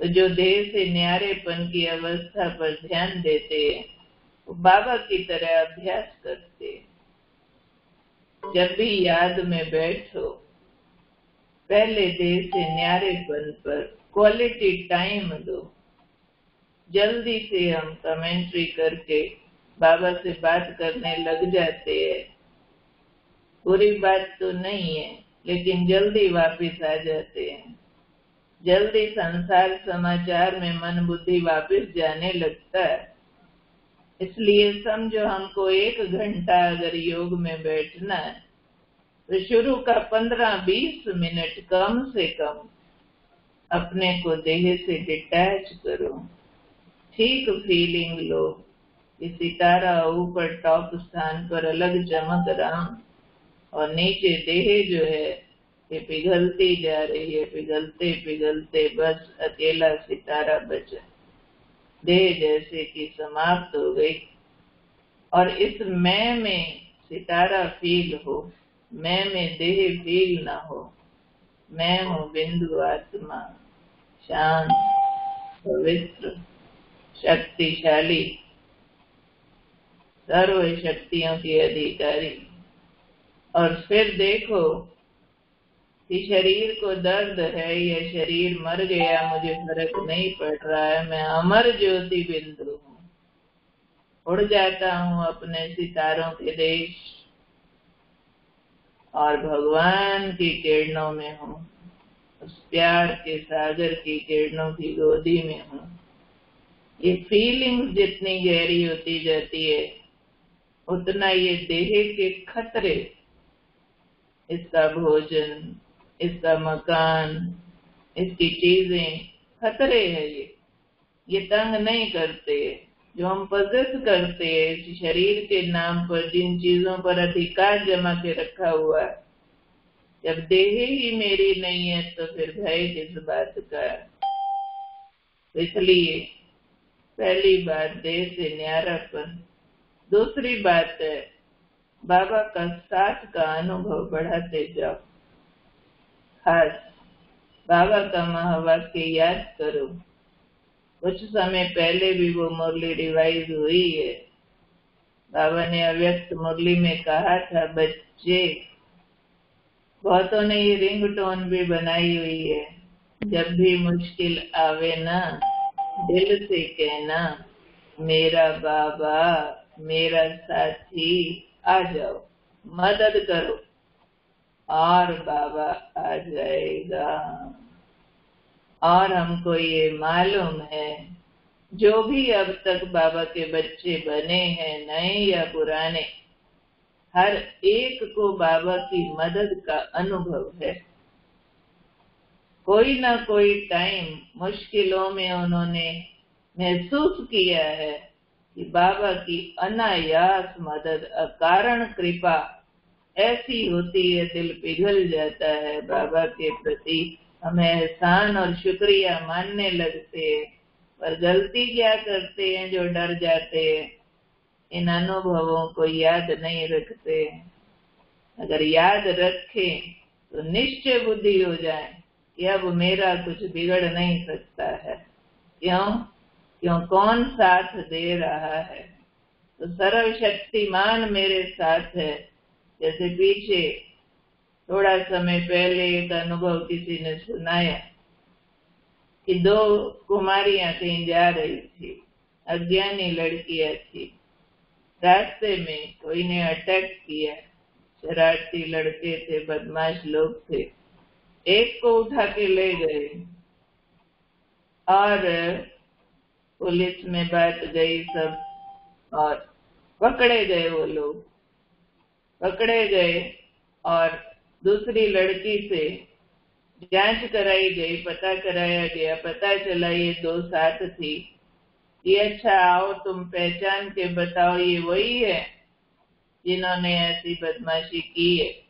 तो जो देह से न्यारेपन की अवस्था पर ध्यान देते हैं, वो बाबा की तरह अभ्यास करते जब भी याद में बैठो पहले देह से न्यारेपन पर क्वालिटी टाइम दो। जल्दी से हम कमेंट्री करके बाबा से बात करने लग जाते हैं। बुरी बात तो नहीं है, लेकिन जल्दी वापस आ जाते हैं। जल्दी संसार समाचार में मन बुद्धि वापस जाने लगता है। इसलिए समझो हमको एक घंटा अगर योग में बैठना है शुरू का पंद्रह बीस मिनट कम से कम अपने को देह से डिटैच करो। ठीक फीलिंग लो। कि सितारा ऊपर टॉप स्थान पर अलग चमक रहा। और नीचे देह जो है, ये पिघलती जा रही है। पिघलते पिघलते बस अकेला सितारा बचा। देह जैसे कि समाप्त हो गई। और इस मैं में सितारा फील हो। मैं में देह फील न हो। मैं हूँ बिंदु आत्मा। शांत, पवित्र, शक्तिशाली। सर्व शक्तियों की अधिकारी। और फिर देखो कि शरीर को दर्द है या शरीर मर गया, मुझे फ़र्क नहीं पड़ रहा है। मैं अमर ज्योति बिंदु हूँ। उड़ जाता हूँ अपने सितारों के देश। और भगवान की किरणों में हूँ। उस प्यार के सागर की किरणों की गोदी में हूँ। ये फीलिंग्स जितनी गहरी होती जाती है, उतना ये देह के खतरे, इसका भोजन, इसका मकान, इसकी चीज़ें खतरे है ये। ये तंग नहीं करते। जो हम पजेस करते हैं शरीर के नाम पर, जिन चीज़ों पर अधिकार जमा के रखा हुआ है। जब देह ही मेरी नहीं है तो फिर भय किस बात का तो इसलिए, पहली बात, देह से न्यारापन। दूसरी बात है, बाबा का साथ का अनुभव बढ़ाते जाओ। खास, बाबा का महावाक्य याद करो। कुछ समय पहले भी वो मुरली रिवाइज हुई है। बाबा ने अव्यक्त मुरली में कहा था, बच्चे, बहुतों ने ये रिंग टोन भी बनाई हुई है। जब भी मुश्किल आवे ना, दिल से कहना, मेरा बाबा, मेरा साथी, आ जाओ, मदद करो, और बाबा आ जाएगा। और हमको ये मालूम है, जो भी अब तक बाबा के बच्चे बने हैं, नए या पुराने, हर एक को बाबा की मदद का अनुभव है। कोई ना कोई टाइम मुश्किलों में उन्होंने महसूस किया है कि बाबा की अनायास मदद, अकारण कृपा ऐसी होती है, दिल पिघल जाता है बाबा के प्रति। हमें एहसान और शुक्रिया मानने लगते पर गलती क्या करते हैं जो डर जाते हैं? इन अनुभवों को याद नहीं रखते। अगर याद रखे तो निश्चय बुद्धि हो जाए कि अब मेरा कुछ बिगड़ नहीं सकता है। क्यों? क्यों कौन साथ दे रहा है? तो सर्वशक्तिमान मेरे साथ है। जैसे पीछे थोड़ा समय पहले एक अनुभव किसी ने सुनाया कि दो कुमारियाँ कहीं जा रही थी, अज्ञानी लड़कियाँ थी। रास्ते में कोई ने अटैक किया। शरारती लड़के थे, बदमाश लोग थे। एक को उठा के ले गए और पुलिस में बात गई सब और पकड़े गए वो लोग। पकड़े गए और दूसरी लड़की से जाँच कराई गई, पता कराया गया, पता चला ये दो साथ थी। ये अच्छा आओ तुम पहचान के बताओ, ये वही है जिन्होंने ऐसी बदमाशी की है।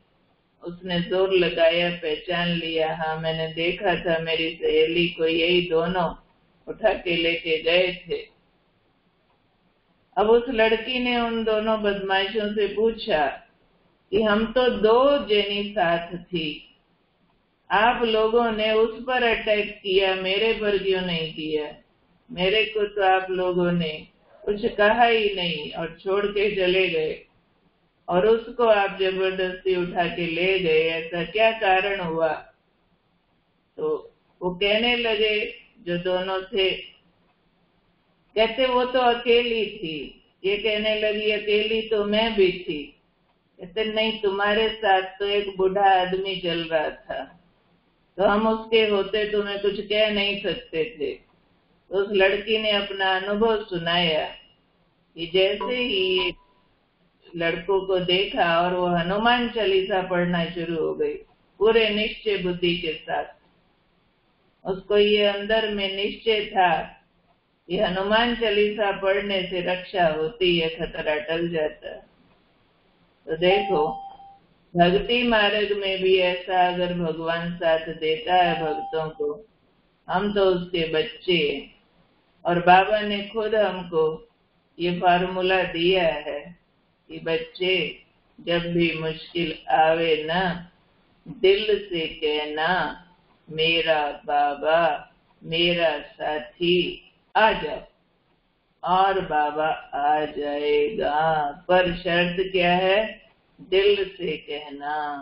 उसने ज़ोर लगाया, पहचान लिया। हाँ मैंने देखा था, मेरी सहेली को यही दोनों उठा के लेके गए थे। अब उस लड़की ने उन दोनों बदमाशों से पूछा कि हम तो दो जेनी साथ थी। आप लोगों ने उस पर अटैक किया, मेरे पर क्यों नहीं किया? मेरे को तो आप लोगों ने कुछ कहा ही नहीं और छोड़ के चले गए। और उसको आप ज़बरदस्ती उठा के ले गए, ऐसा क्या कारण हुआ? तो वो कहने लगे, जो दोनों थे, कहते वो तो अकेली थी। ये कहने लगी, अकेली तो मैं भी थी। कहते नहीं, तुम्हारे साथ तो एक बूढ़ा आदमी चल रहा था। तो हम उसके होते तुम्हें कुछ कह नहीं सकते थे। तो उस लड़की ने अपना अनुभव सुनाया कि जैसे ही लड़कों को देखा और वो हनुमान चालीसा पढ़ना शुरू हो गई, पूरे निश्चय बुद्धि के साथ। उसको ये अंदर में निश्चय था कि हनुमान चालीसा पढ़ने से रक्षा होती है, खतरा टल जाता है। तो देखो, भक्ति मार्ग में भी ऐसा अगर भगवान साथ देता है भक्तों को, हम तो उसके बच्चे हैं। और बाबा ने खुद हमको ये फार्मूला दिया है कि बच्चे, जब भी मुश्किल आवे ना, दिल से कहना, मेरा बाबा, मेरा साथी, आ जाओ। और बाबा आ जाएगा। पर शर्त क्या है? दिल से कहना।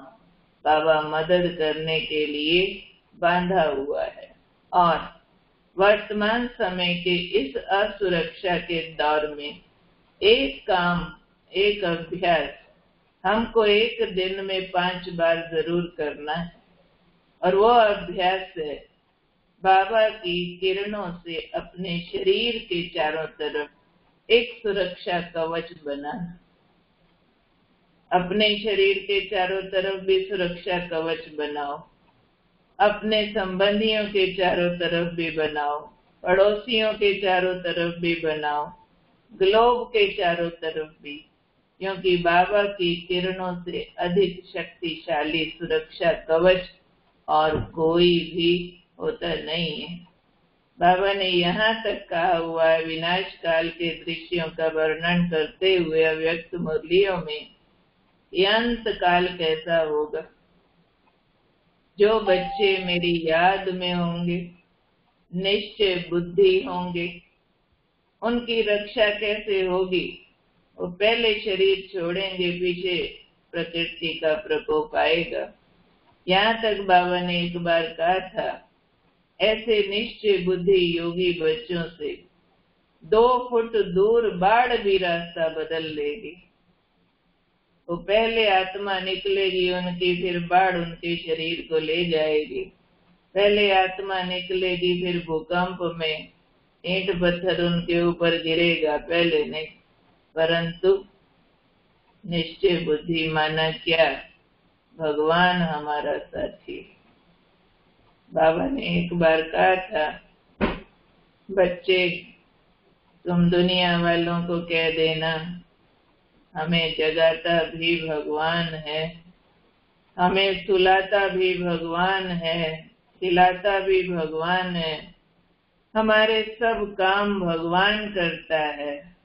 बाबा मदद करने के लिए बांधा हुआ है। और वर्तमान समय के इस असुरक्षा के दौर में एक काम, एक अभ्यास, हमको एक दिन में पाँच बार ज़रूर करना है। और वो अभ्यास है बाबा की किरणों से अपने शरीर के चारों तरफ़ एक सुरक्षा कवच बना। अपने शरीर के चारों तरफ़ भी सुरक्षा कवच बनाओ। अपने संबंधियों के चारों तरफ़ भी बनाओ। पड़ोसियों के चारों तरफ़ भी बनाओ। ग्लोब के चारों तरफ़ भी, क्योंकि बाबा की किरणों से अधिक शक्तिशाली सुरक्षा कवच और कोई भी होता नहीं है। बाबा ने यहाँ तक कहा हुआ है, विनाश काल के दृश्यों का वर्णन करते हुए अव्यक्त मुरलियों में अंत काल कैसा होगा? जो बच्चे मेरी याद में होंगे, निश्चय बुद्धि होंगे, उनकी रक्षा कैसे होगी? वो पहले शरीर छोड़ेंगे, पीछे प्रकृति का प्रकोप आएगा। यहाँ तक बाबा ने एक बार कहा था ऐसे निश्चय बुद्धि योगी बच्चों से। दो फुट दूर बाढ़ भी रास्ता बदल लेगी। तो पहले आत्मा निकलेगी, उनकी फिर बाढ़ उनके शरीर को ले जाएगी। पहले आत्मा निकलेगी, फिर भूकंप में ईंट पत्थर उनके ऊपर गिरेगा, पहले नहीं। परंतु निश्चय बुद्धि माना क्या? भगवान हमारा साथी। है बाबा ने एक बार कहा था, बच्चे, तुम दुनिया वालों को कह देना, हमें जगाता भी भगवान है, हमें सुलाता भी भगवान है, खिलाता भी भगवान है, हमारे सब काम भगवान करता है।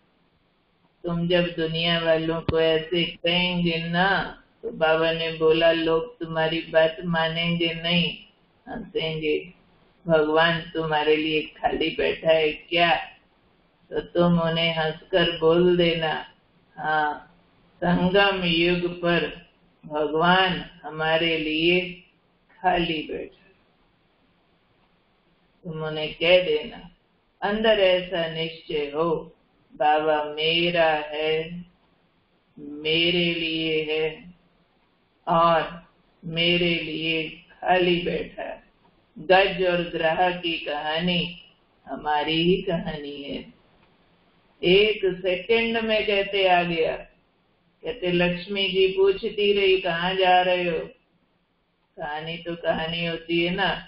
तुम जब दुनिया वालों को ऐसे कहेंगे ना तो बाबा ने बोला, लोग तुम्हारी बात मानेंगे नहीं। हंसेंगे भगवान, तुम्हारे लिए खाली बैठा है क्या? तो तुम उन्हें हंसकर बोल देना हाँ संगम युग पर भगवान हमारे लिए खाली बैठा तुम उन्हें कह देना, अंदर ऐसा निश्चय हो, बाबा मेरा है, मेरे लिए है और मेरे लिए खाली बैठा है। गज और ग्रह की कहानी हमारी ही कहानी है। एक सेकंड में कहते आ गया। कहते, लक्ष्मी जी पूछती रही, कहाँ जा रहे हो? कहानी तो कहानी होती है ना।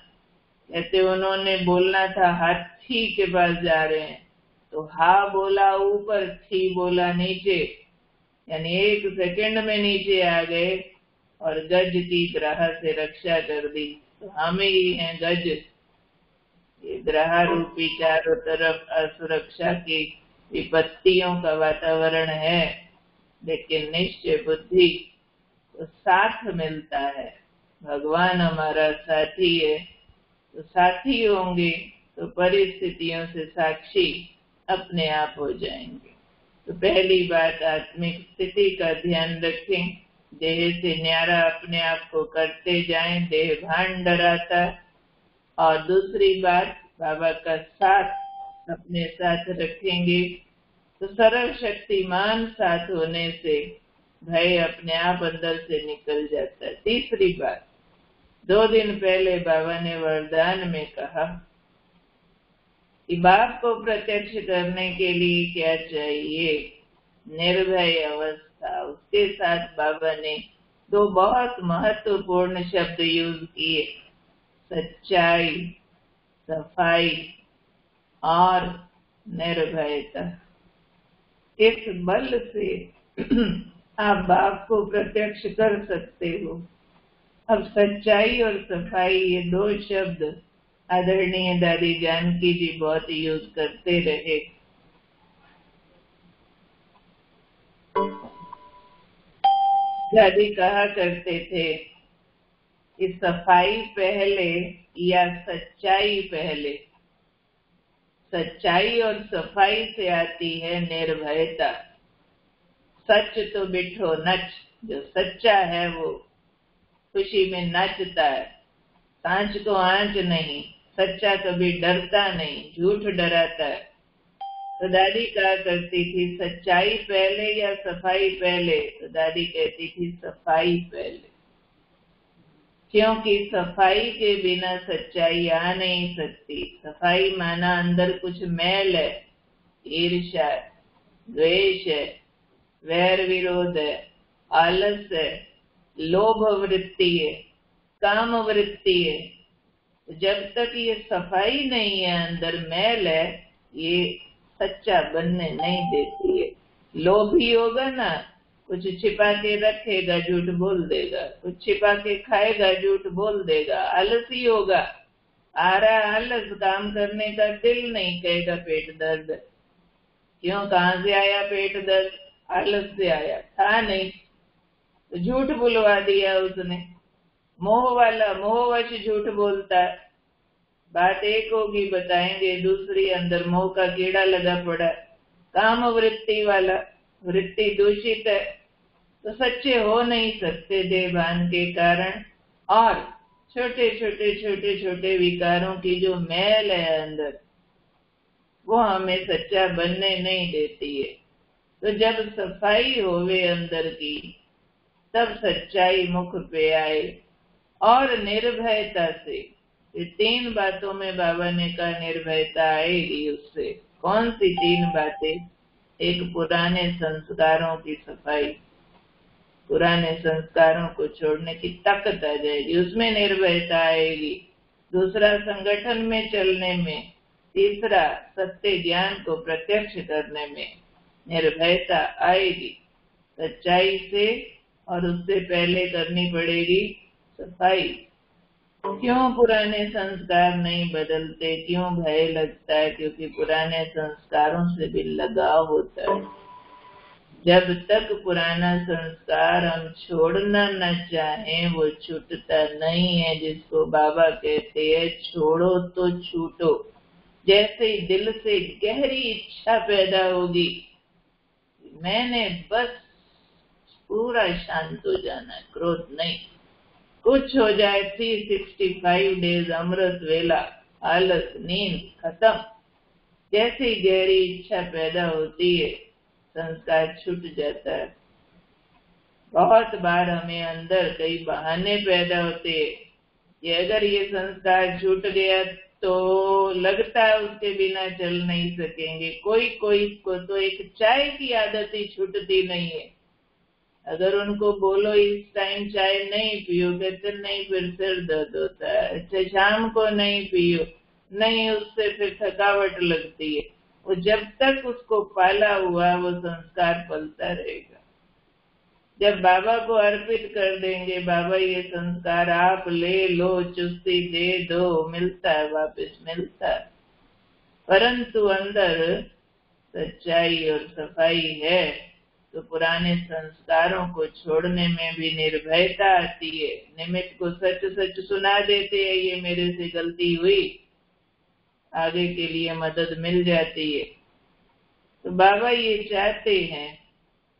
कहते, उन्होंने बोलना था, हाथी के पास जा रहे हैं। तो हा बोला, ऊपर थी, बोला नीचे। यानी एक सेकंड में नीचे आ गए और गज की ग्रह से रक्षा कर दी। ही हैं गज ये ग्रह रूपी चारों तरफ़ असुरक्षा की विपत्तियों का वातावरण है, लेकिन निश्चय बुद्धि तो साथ मिलता है। भगवान हमारा साथी है तो साथी होंगे तो परिस्थितियों से साक्षी अपने आप हो जाएँगे। तो पहली बात, आत्मिक स्थिति का ध्यान रखें। देह से न्यारा अपने आप को करते जाएँ, देह भान डराता और दूसरी बात, बाबा का साथ अपने साथ रखेंगे। तो सरल शक्तिमान साथ होने से भय अपने आप अंदर से निकल जाता है। तीसरी बात, दो दिन पहले बाबा ने वरदान में कहा कि बाप को प्रत्यक्ष करने के लिए क्या चाहिए? निर्भय अवस्था उसके साथ बाबा ने दो बहुत महत्वपूर्ण शब्द यूज़ किए। सच्चाई, सफ़ाई और निर्भयता। इस बल से आप बाप को प्रत्यक्ष कर सकते हो। अब सच्चाई और सफ़ाई ये दो शब्द आदरणीय दादी जानकी जी बहुत यूज़ करते रहे। दादी कहा करते थे। कि सफ़ाई पहले या सच्चाई पहले? सच्चाई और सफ़ाई से आती है निर्भयता। सच तो बिठो नच, जो सच्चा है वो खुशी में नचता है। सांच को आँच नहीं, सच्चा कभी डरता नहीं, झूठ डराता है। तो दादी कहा करती थी, सच्चाई पहले या सफ़ाई पहले? तो दादी कहती थी, सफ़ाई पहले। क्योंकि सफ़ाई के बिना सच्चाई आ नहीं सकती। सफ़ाई माना अंदर कुछ मैल है ईर्षा द्वेष है, वैर विरोध है, आलस है, लोभ वृत्ति है, काम वृत्ति है। जब तक ये सफ़ाई नहीं है, अंदर मैल है, ये सच्चा बनने नहीं देती है। लोभी होगा ना। कुछ छिपा के रखेगा, झूठ बोल देगा। कुछ छिपा के खाएगा, झूठ बोल देगा। आलसी होगा। आ रहा आलस, काम करने का दिल नहीं कहेगा पेट दर्द। क्यों? कहा से आया पेट दर्द? आलस से आया। था नहीं। तो झूठ बुलवा दिया उसने। मोह वाला, मोहवश झूठ बोलता है। बात एक होगी बताएँगे, दूसरी अंदर मोह का कीड़ा लगा पड़ा। काम वृत्ति वाला, वृत्ति दूषित है। तो सच्चे हो नहीं सकते देवान के कारण। और छोटे छोटे छोटे छोटे विकारों की जो मैल है अंदर, वो हमें सच्चा बनने नहीं देती है। तो जब सफ़ाई होवे अंदर की, तब सच्चाई मुख पे आए और निर्भयता से ये तीन बातों में बाबा ने कहा, निर्भयता आएगी उससे। कौन सी तीन बातें? एक पुराने संस्कारों की सफ़ाई। पुराने संस्कारों को छोड़ने की ताकत आ जाएगी, उसमें निर्भयता आएगी। दूसरा, संगठन में चलने में। तीसरा, सत्य ज्ञान को प्रत्यक्ष करने में निर्भयता आएगी। सच्चाई से और उससे पहले करनी पड़ेगी सफ़ाई। क्यों पुराने संस्कार नहीं बदलते? क्यों भय लगता है? क्योंकि पुराने संस्कारों से भी लगाव होता है। जब तक पुराना संस्कार हम छोड़ना न चाहें, वो छूटता नहीं है। जिसको बाबा कहते हैं, छोड़ो तो छूटो। जैसे ही दिल से गहरी इच्छा पैदा होगी, मैंने बस पूरा शांत हो जाना, क्रोध नहीं। कुछ हो जाए थ्री सिक्सटी फाइव डेज़ अमृत वेला, आलस, नींद, खत्म। जैसी गहरी इच्छा पैदा होती है, संस्कार छूट जाता है। बहुत बार हमें अंदर कई बहाने पैदा होते हैं। कि अगर ये संस्कार छूट गया तो लगता है उसके बिना चल नहीं सकेंगे। कोई कोई को तो एक चाय की आदत ही छूटती नहीं है। अगर उनको बोलो इस टाइम चाय नहीं पियो कहते नहीं, फिर सिर दर्द होता है। अच्छा शाम को नहीं पियो, नहीं, उससे फिर थकावट लगती है। वो जब तक उसको पाला हुआ वो संस्कार पलता रहेगा। जब बाबा को अर्पित कर देंगे, बाबा, ये संस्कार आप ले लो, चुस्ती दे दो, मिलता है, वापस मिलता है। परंतु अंदर सच्चाई और सफ़ाई है। तो पुराने संस्कारों को छोड़ने में भी निर्भयता आती है। निमित्त को सच सच सुना देते हैं, ये मेरे से गलती हुई। आगे के लिए मदद मिल जाती है। तो बाबा ये चाहते हैं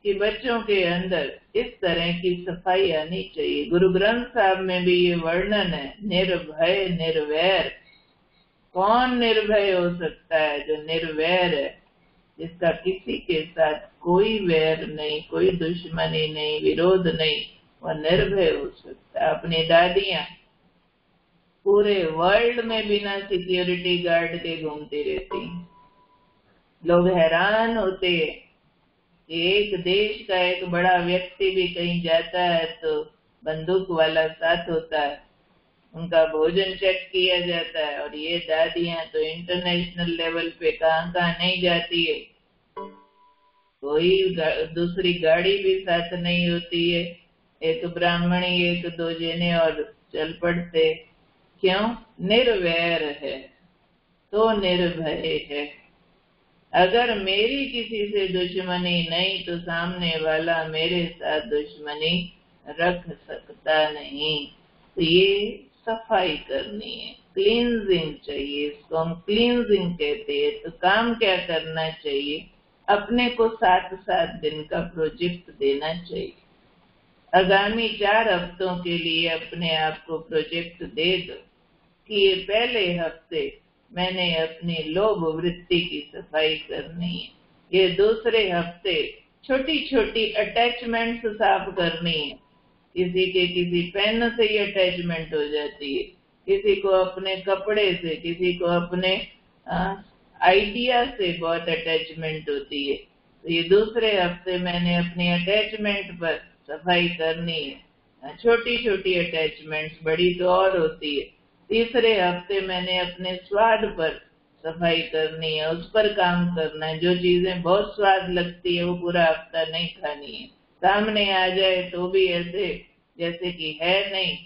कि बच्चों के अंदर इस तरह की सफ़ाई आनी चाहिए। गुरु ग्रंथ साहब में भी ये वर्णन है, निर्भय, निर्वैर। कौन निर्भय हो सकता है जो निर्वैर है? जिसका किसी के साथ कोई वैर नहीं, कोई दुश्मनी नहीं, विरोध नहीं, वह निर्भय हो सकता है। अपनी दादियाँ पूरे वर्ल्ड में बिना सिक्योरिटी गार्ड के घूमती रहती। लोग हैरान होते एक देश का एक बड़ा व्यक्ति भी कहीं जाता है तो बंदूक वाला साथ होता है। उनका भोजन चेक किया जाता है और ये दादियाँ तो इंटरनेशनल लेवल पे कहाँ कहाँ नहीं जाती है। कोई दूसरी गाड़ी भी साथ नहीं होती है। एक ब्राह्मणी, एक दो जने और चल पड़ते। क्यों? निर्वैर है तो निर्भय है। अगर मेरी किसी से दुश्मनी नहीं तो सामने वाला मेरे साथ दुश्मनी रख सकता नहीं। तो ये सफ़ाई करनी है। क्लींजिंग चाहिए इसको। हम क्लींजिंग कहते हैं तो काम क्या करना चाहिए? अपने को सात सात दिन का प्रोजेक्ट देना चाहिए। आगामी चार हफ्तों के लिए अपने आप को प्रोजेक्ट दे दो कि ये पहले हफ़्ते मैंने अपनी लोभ वृत्ति की सफ़ाई करनी है। ये दूसरे हफ़्ते छोटी छोटी अटैचमेंट साफ़ करनी है। किसी के किसी पेन से ही अटैचमेंट हो जाती है। किसी को अपने कपड़े से, किसी को अपने आइडिया से बहुत अटैचमेंट होती है। तो ये दूसरे हफ़्ते मैंने अपनी अटैचमेंट पर सफ़ाई करनी है। छोटी छोटी अटैचमेंट्स बड़ी तो और होती है। तीसरे हफ़्ते मैंने अपने स्वाद पर सफ़ाई करनी है, उस पर काम करना है। जो चीज़ें बहुत स्वाद लगती है, वो पूरा हफ़्ता नहीं खानी है। सामने आ जाए तो भी ऐसे, जैसे कि है नहीं।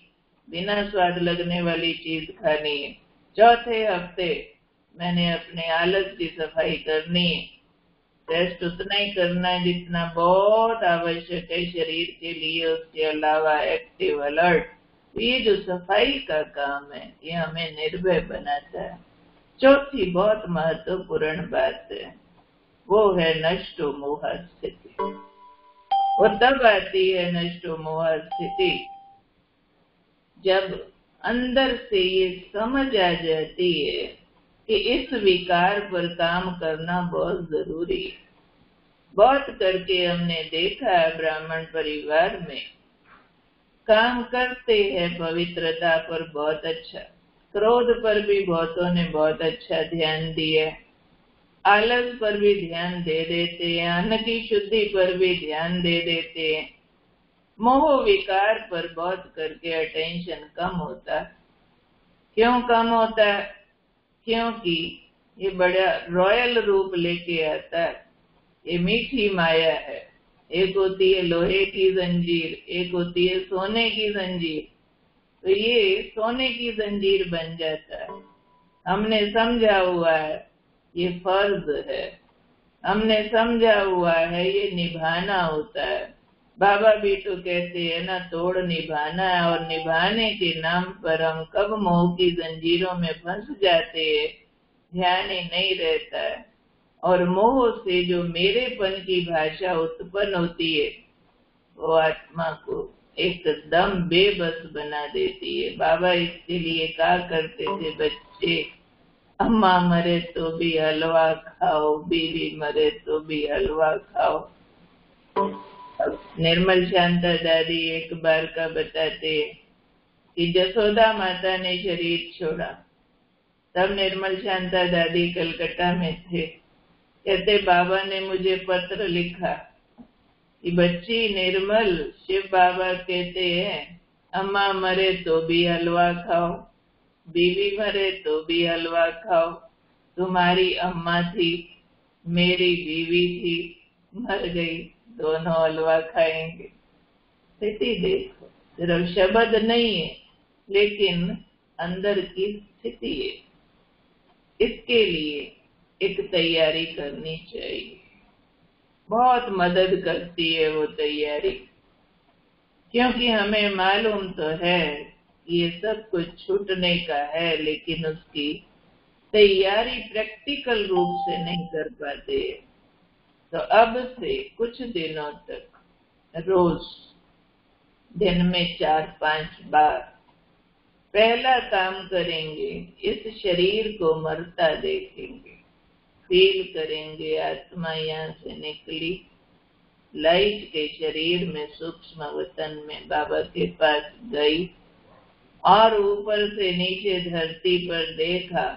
बिना स्वाद लगने वाली चीज़ खानी है। चौथे हफ़्ते मैंने अपने आलस की सफ़ाई करनी है। टेस्ट उतना ही करना है जितना बहुत आवश्यक है शरीर के लिए। उसके अलावा एक्टिव अलर्ट ये जो सफ़ाई का काम है, ये हमें निर्भय बनाता है। चौथी बहुत महत्वपूर्ण बात है, वो है नष्ट मोह स्थिति। और तब आती है नष्टो मोह स्थिति। जब अंदर से ये समझ आ जाती है कि इस विकार पर काम करना बहुत ज़रूरी है। बहुत करके हमने देखा है ब्राह्मण परिवार में, काम करते हैं पवित्रता पर बहुत अच्छा क्रोध पर भी बहुतों ने बहुत अच्छा ध्यान दिया आलस पर भी ध्यान दे देते हैं अन्न की शुद्धि पर भी ध्यान दे देते। हैं मोह विकार पर बहुत करके अटेंशन कम होता। क्यों कम होता? क्योंकि ये बड़ा रॉयल रूप लेके आता। है ये मीठी माया है। एक होती है लोहे की जंजीर, एक होती है सोने की जंजीर। तो ये सोने की जंजीर बन जाता है। हमने समझा हुआ है ये फ़र्ज़ है। हमने समझा हुआ है, ये निभाना होता है। बाबा तो कहते हैं, ना तोड़ निभाना है और निभाने के नाम पर हम कब मोह की जंजीरों में फंस जाते हैं? ध्यान ही नहीं रहता है। और मोह से जो मेरेपन की भाषा उत्पन्न होती है, वो आत्मा को एकदम बेबस बना देती है। बाबा इसके लिए कहा करते थे बच्चे? अम्मा मरे तो भी हलवा खाओ, बीवी मरे तो भी हलवा खाओ। निर्मल शांता दादी एक बार का बताते कि जसोदा माता ने शरीर छोड़ा। तब निर्मल शांता दादी कलकत्ता में थे। कहते, बाबा ने मुझे पत्र लिखा कि बच्ची निर्मल शिव बाबा कहते हैं, अम्मा मरे तो भी हलवा खाओ। बीवी मरे तो भी हलवा खाओ। तुम्हारी अम्मा थी, मेरी बीवी थी, मर गई, दोनों हलवा खाएँगे। स्थिति देखो, सिर्फ़ शब्द नहीं है, लेकिन अंदर की स्थिति है। इसके लिए एक तैयारी करनी चाहिए। बहुत मदद करती है वो तैयारी, क्योंकि हमें मालूम तो है ये सब कुछ छूटने का है, लेकिन उसकी तैयारी प्रैक्टिकल रूप से नहीं कर पाते। तो अब से कुछ दिनों तक रोज दिन में चार पाँच बार पहला काम करेंगे, इस शरीर को मरता देखेंगे। फील करेंगे, आत्मा यहाँ से निकली। लाइट के शरीर में सूक्ष्म वतन में बाबा के पास गई। और ऊपर से नीचे धरती पर देखा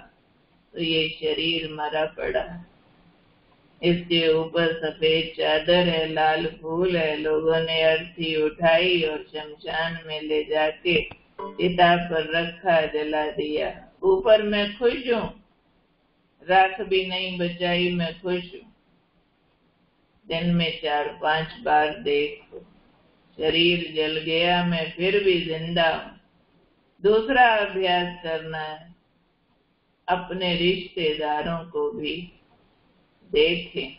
तो ये शरीर मरा पड़ा। इसके ऊपर सफ़ेद चादर है, लाल फूल है, लोगों ने अर्थी उठाई और शमशान में ले जाके पिता पर रखा, जला दिया। ऊपर मैं खुश हूँ, राख भी नहीं बचाई, मैं खुश हूँ। दिन में चार पाँच बार देखो, शरीर जल गया, मैं फिर भी ज़िंदा हूँ। दूसरा अभ्यास करना है। अपने रिश्तेदारों को भी देखें।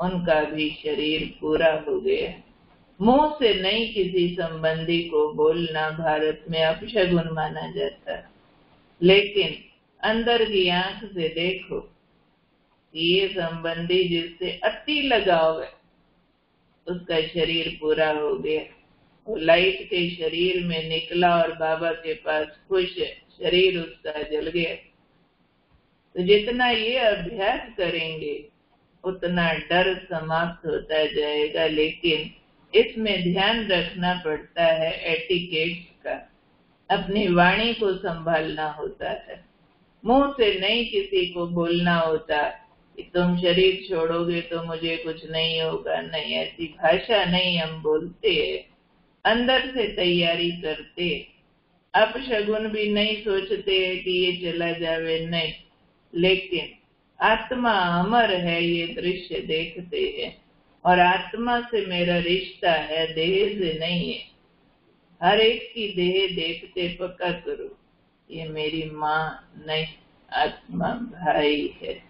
उनका भी शरीर पूरा हो गया। मुँह से नहीं किसी संबंधी को बोलना भारत में अपशगुन माना जाता है। लेकिन अंदर की आँख से देखो ये संबंधी जिससे अति लगाव है, उसका शरीर पूरा हो गया। लाइट के शरीर में निकला और बाबा के पास खुश है शरीर उसका जल गया। तो जितना ये अभ्यास करेंगे, उतना डर समाप्त होता जाएगा, लेकिन इसमें ध्यान रखना पड़ता है एटिकेट्स का। अपनी वाणी को संभालना होता है। मुँह से नहीं किसी को बोलना होता कि तुम शरीर छोड़ोगे तो मुझे कुछ नहीं होगा। नहीं, ऐसी भाषा नहीं हम बोलते अंदर से तैयारी करते। अब शगुन भी नहीं सोचते कि ये चला जावे नहीं। लेकिन आत्मा अमर है, ये दृश्य देखते हैं। और आत्मा से मेरा रिश्ता है देह से नहीं है। हर एक की देह देखते पक्का करो, ये मेरी माँ नहीं, आत्मा भाई है।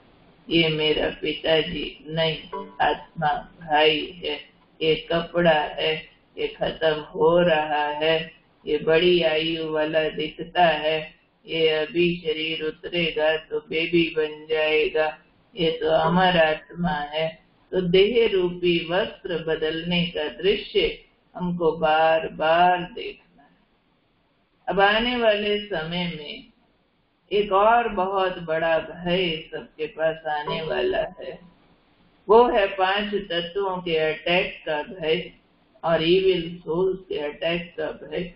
ये मेरा पिताजी नहीं, आत्मा भाई है। ये कपड़ा है ये खत्म हो रहा है। ये बड़ी आयु वाला दिखता है। ये अभी शरीर उतरेगा तो बेबी बन जाएगा। ये तो अमर आत्मा है। तो देह रूपी वस्त्र बदलने का दृश्य हमको बार बार देखना है। अब आने वाले समय में एक और बहुत बड़ा भय सबके पास आने वाला है। वो है पाँच तत्वों के अटैक का भय। और इविल सोल्स के अटैक का भय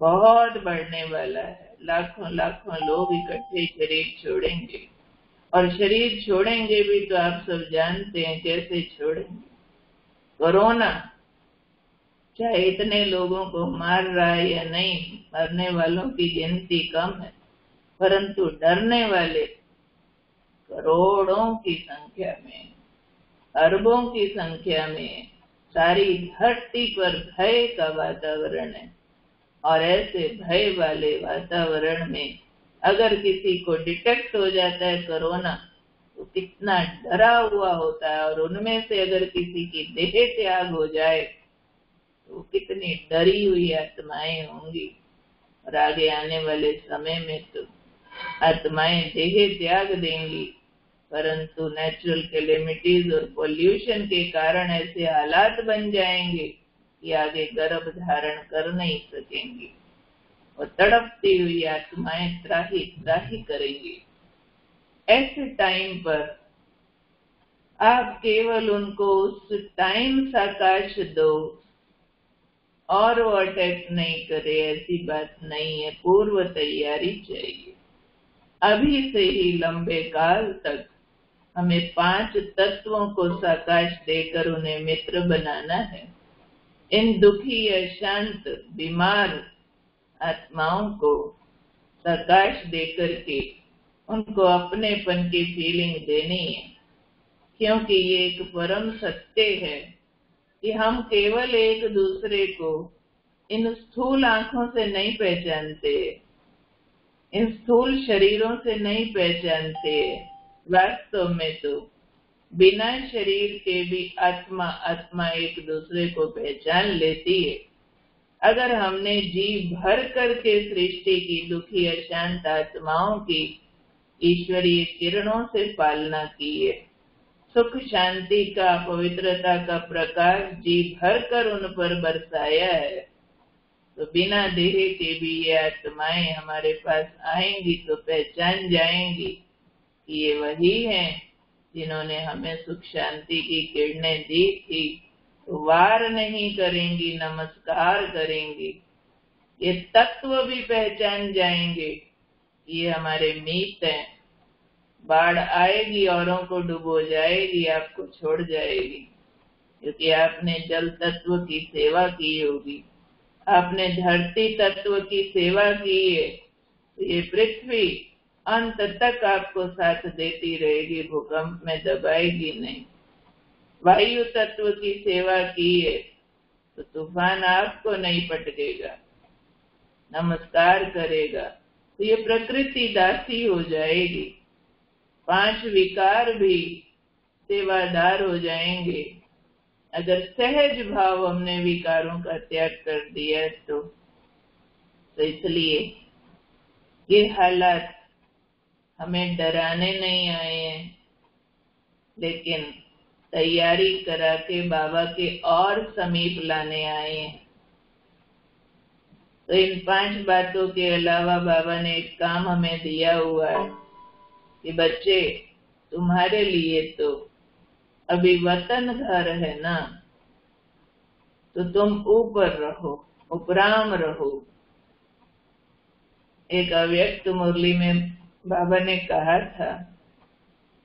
बहुत बढ़ने वाला है। लाखों लाखों लोग इकट्ठे शरीर छोड़ेंगे। और शरीर छोड़ेंगे भी तो आप सब जानते हैं कैसे छोड़ेंगे। कोरोना, चाहे इतने लोगों को मार रहा है या नहीं, मरने वालों की गिनती कम है, परंतु डरने वाले करोड़ों की संख्या में, अरबों की संख्या में सारी धरती पर भय का वातावरण है। और ऐसे भय वाले वातावरण में अगर किसी को डिटेक्ट हो जाता है कोरोना तो कितना डरा हुआ होता है। और उनमें से अगर किसी की देह त्याग हो जाए तो कितनी डरी हुई आत्माएँ होंगी। और आगे आने वाले समय में तो आत्माएँ देह त्याग देंगी। परंतु नेचुरल कैलेमिटीज और पोल्यूशन के कारण ऐसे हालात बन जाएँगे कि आगे गर्भ धारण कर नहीं सकेंगे और तड़पती हुई आत्माएँ त्राही त्राही करेंगी। ऐसे टाइम पर आप केवल उनको उस टाइम साकाश दो और वो अटैक नहीं करे, ऐसी बात नहीं है, पूर्व तैयारी चाहिए। अभी से ही लंबे काल तक हमें पाँच तत्वों को साकाश देकर उन्हें मित्र बनाना है। इन दुखी अशांत बीमार आत्माओं को प्रकाश देकर के उनको अपनेपन की फीलिंग देनी है। क्योंकि ये एक परम सत्य है कि हम केवल एक दूसरे को इन स्थूल आँखों से नहीं पहचानते, इन स्थूल शरीरों से नहीं पहचानते। वास्तव में तो बिना शरीर के भी आत्मा आत्मा एक दूसरे को पहचान लेती है। अगर हमने जी भर करके सृष्टि की दुखी अशांत आत्माओं की ईश्वरीय किरणों से पालना की है, सुख शांति का, पवित्रता का प्रकाश जी भर कर उन पर बरसाया है तो बिना देह के भी ये आत्माएँ हमारे पास आएँगी तो पहचान जाएँगी। ये वही हैं जिन्होंने हमें सुख शांति की किरणें दी थी। तो वार नहीं करेंगी, नमस्कार करेंगी। ये तत्व भी पहचान जाएँगे ये हमारे मीत हैं। बाढ़ आएगी, औरों को डुबो जाएगी, आपको छोड़ जाएगी, क्योंकि आपने जल तत्व की सेवा की होगी। आपने धरती तत्व की सेवा की है। तो ये पृथ्वी अंत तक आपको साथ देती रहेगी, भूकंप में दबाएगी नहीं। वायु तत्व की सेवा की है तो तूफ़ान आपको नहीं पटकेगा, नमस्कार करेगा तो ये प्रकृति दासी हो जाएगी। पाँच विकार भी सेवादार हो जाएँगे। अगर सहज भाव हमने विकारों का त्याग कर दिया तो तो इसलिए ये हालात हमें डराने नहीं आए हैं। लेकिन तैयारी करा के बाबा के और समीप लाने आए हैं। तो इन पाँच बातों के अलावा बाबा ने एक काम हमें दिया हुआ है कि बच्चे, तुम्हारे लिए तो अभी वतन घर है ना? तो तुम ऊपर रहो, उपराम रहो। एक अव्यक्त मुरली में बाबा ने कहा था,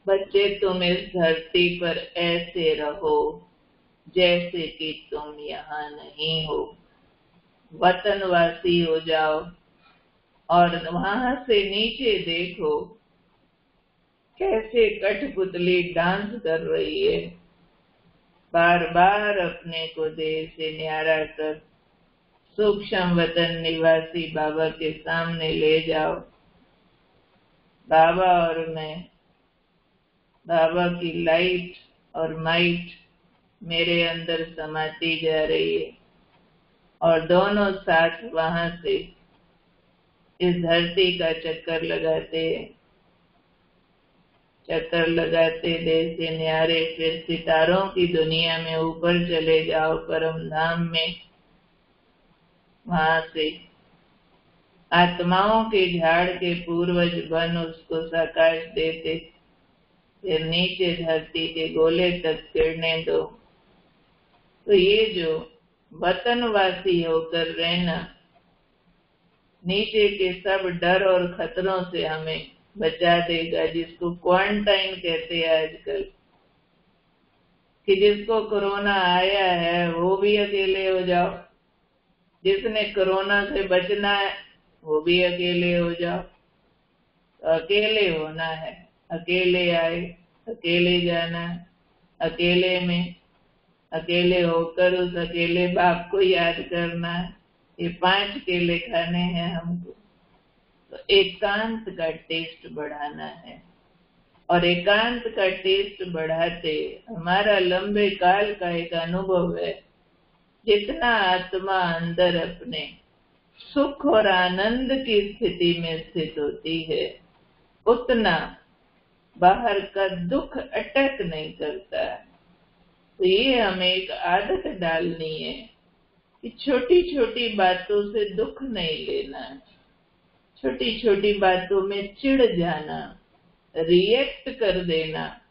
बच्चे तुम इस धरती पर ऐसे रहो जैसे कि तुम यहाँ नहीं हो। वतनवासी हो जाओ और वहाँ से नीचे देखो कैसे कठपुतली डांस कर रही है। बार बार अपने को देह से न्यारा कर, सूक्ष्म वतन निवासी बाबा के सामने ले जाओ। बाबा और मैं, बाबा की लाइट और माइट मेरे अंदर समाती जा रही है। और दोनों साथ वहाँ से इस धरती का चक्कर लगाते चक्कर लगाते देश न्यारे फिर सितारों की दुनिया में ऊपर चले जाओ परम धाम में। वहाँ से आत्माओं के झाड़ के पूर्वज बन उसको सकाश देते। फिर नीचे धरती के गोले तक गिरने दो। तो ये जो वतनवासी होकर रहना, नीचे के सब डर और खतरों से हमें बचा देगा, जिसको क्वारंटाइन कहते हैं आजकल। कि जिसको कोरोना आया है, वो भी अकेले हो जाओ। जिसने कोरोना से बचना है वो भी अकेले हो जाओ। अकेले होना है। अकेले आए, अकेले जाना है अकेले में, अकेले होकर उस अकेले बाप को याद करना है ये पाँच केले खाने हैं हमको। तो एकांत का टेस्ट बढ़ाना है। और एकांत का टेस्ट बढ़ाते हमारा लंबे काल का एक अनुभव है। जितना आत्मा अंदर अपने सुख और आनंद की स्थिति में स्थित होती है। उतना बाहर का दुख अटैक नहीं करता। तो ये हमें एक आदत डालनी है कि छोटी छोटी बातों से दुख नहीं लेना छोटी छोटी बातों में चिढ़ जाना, रिएक्ट कर देना,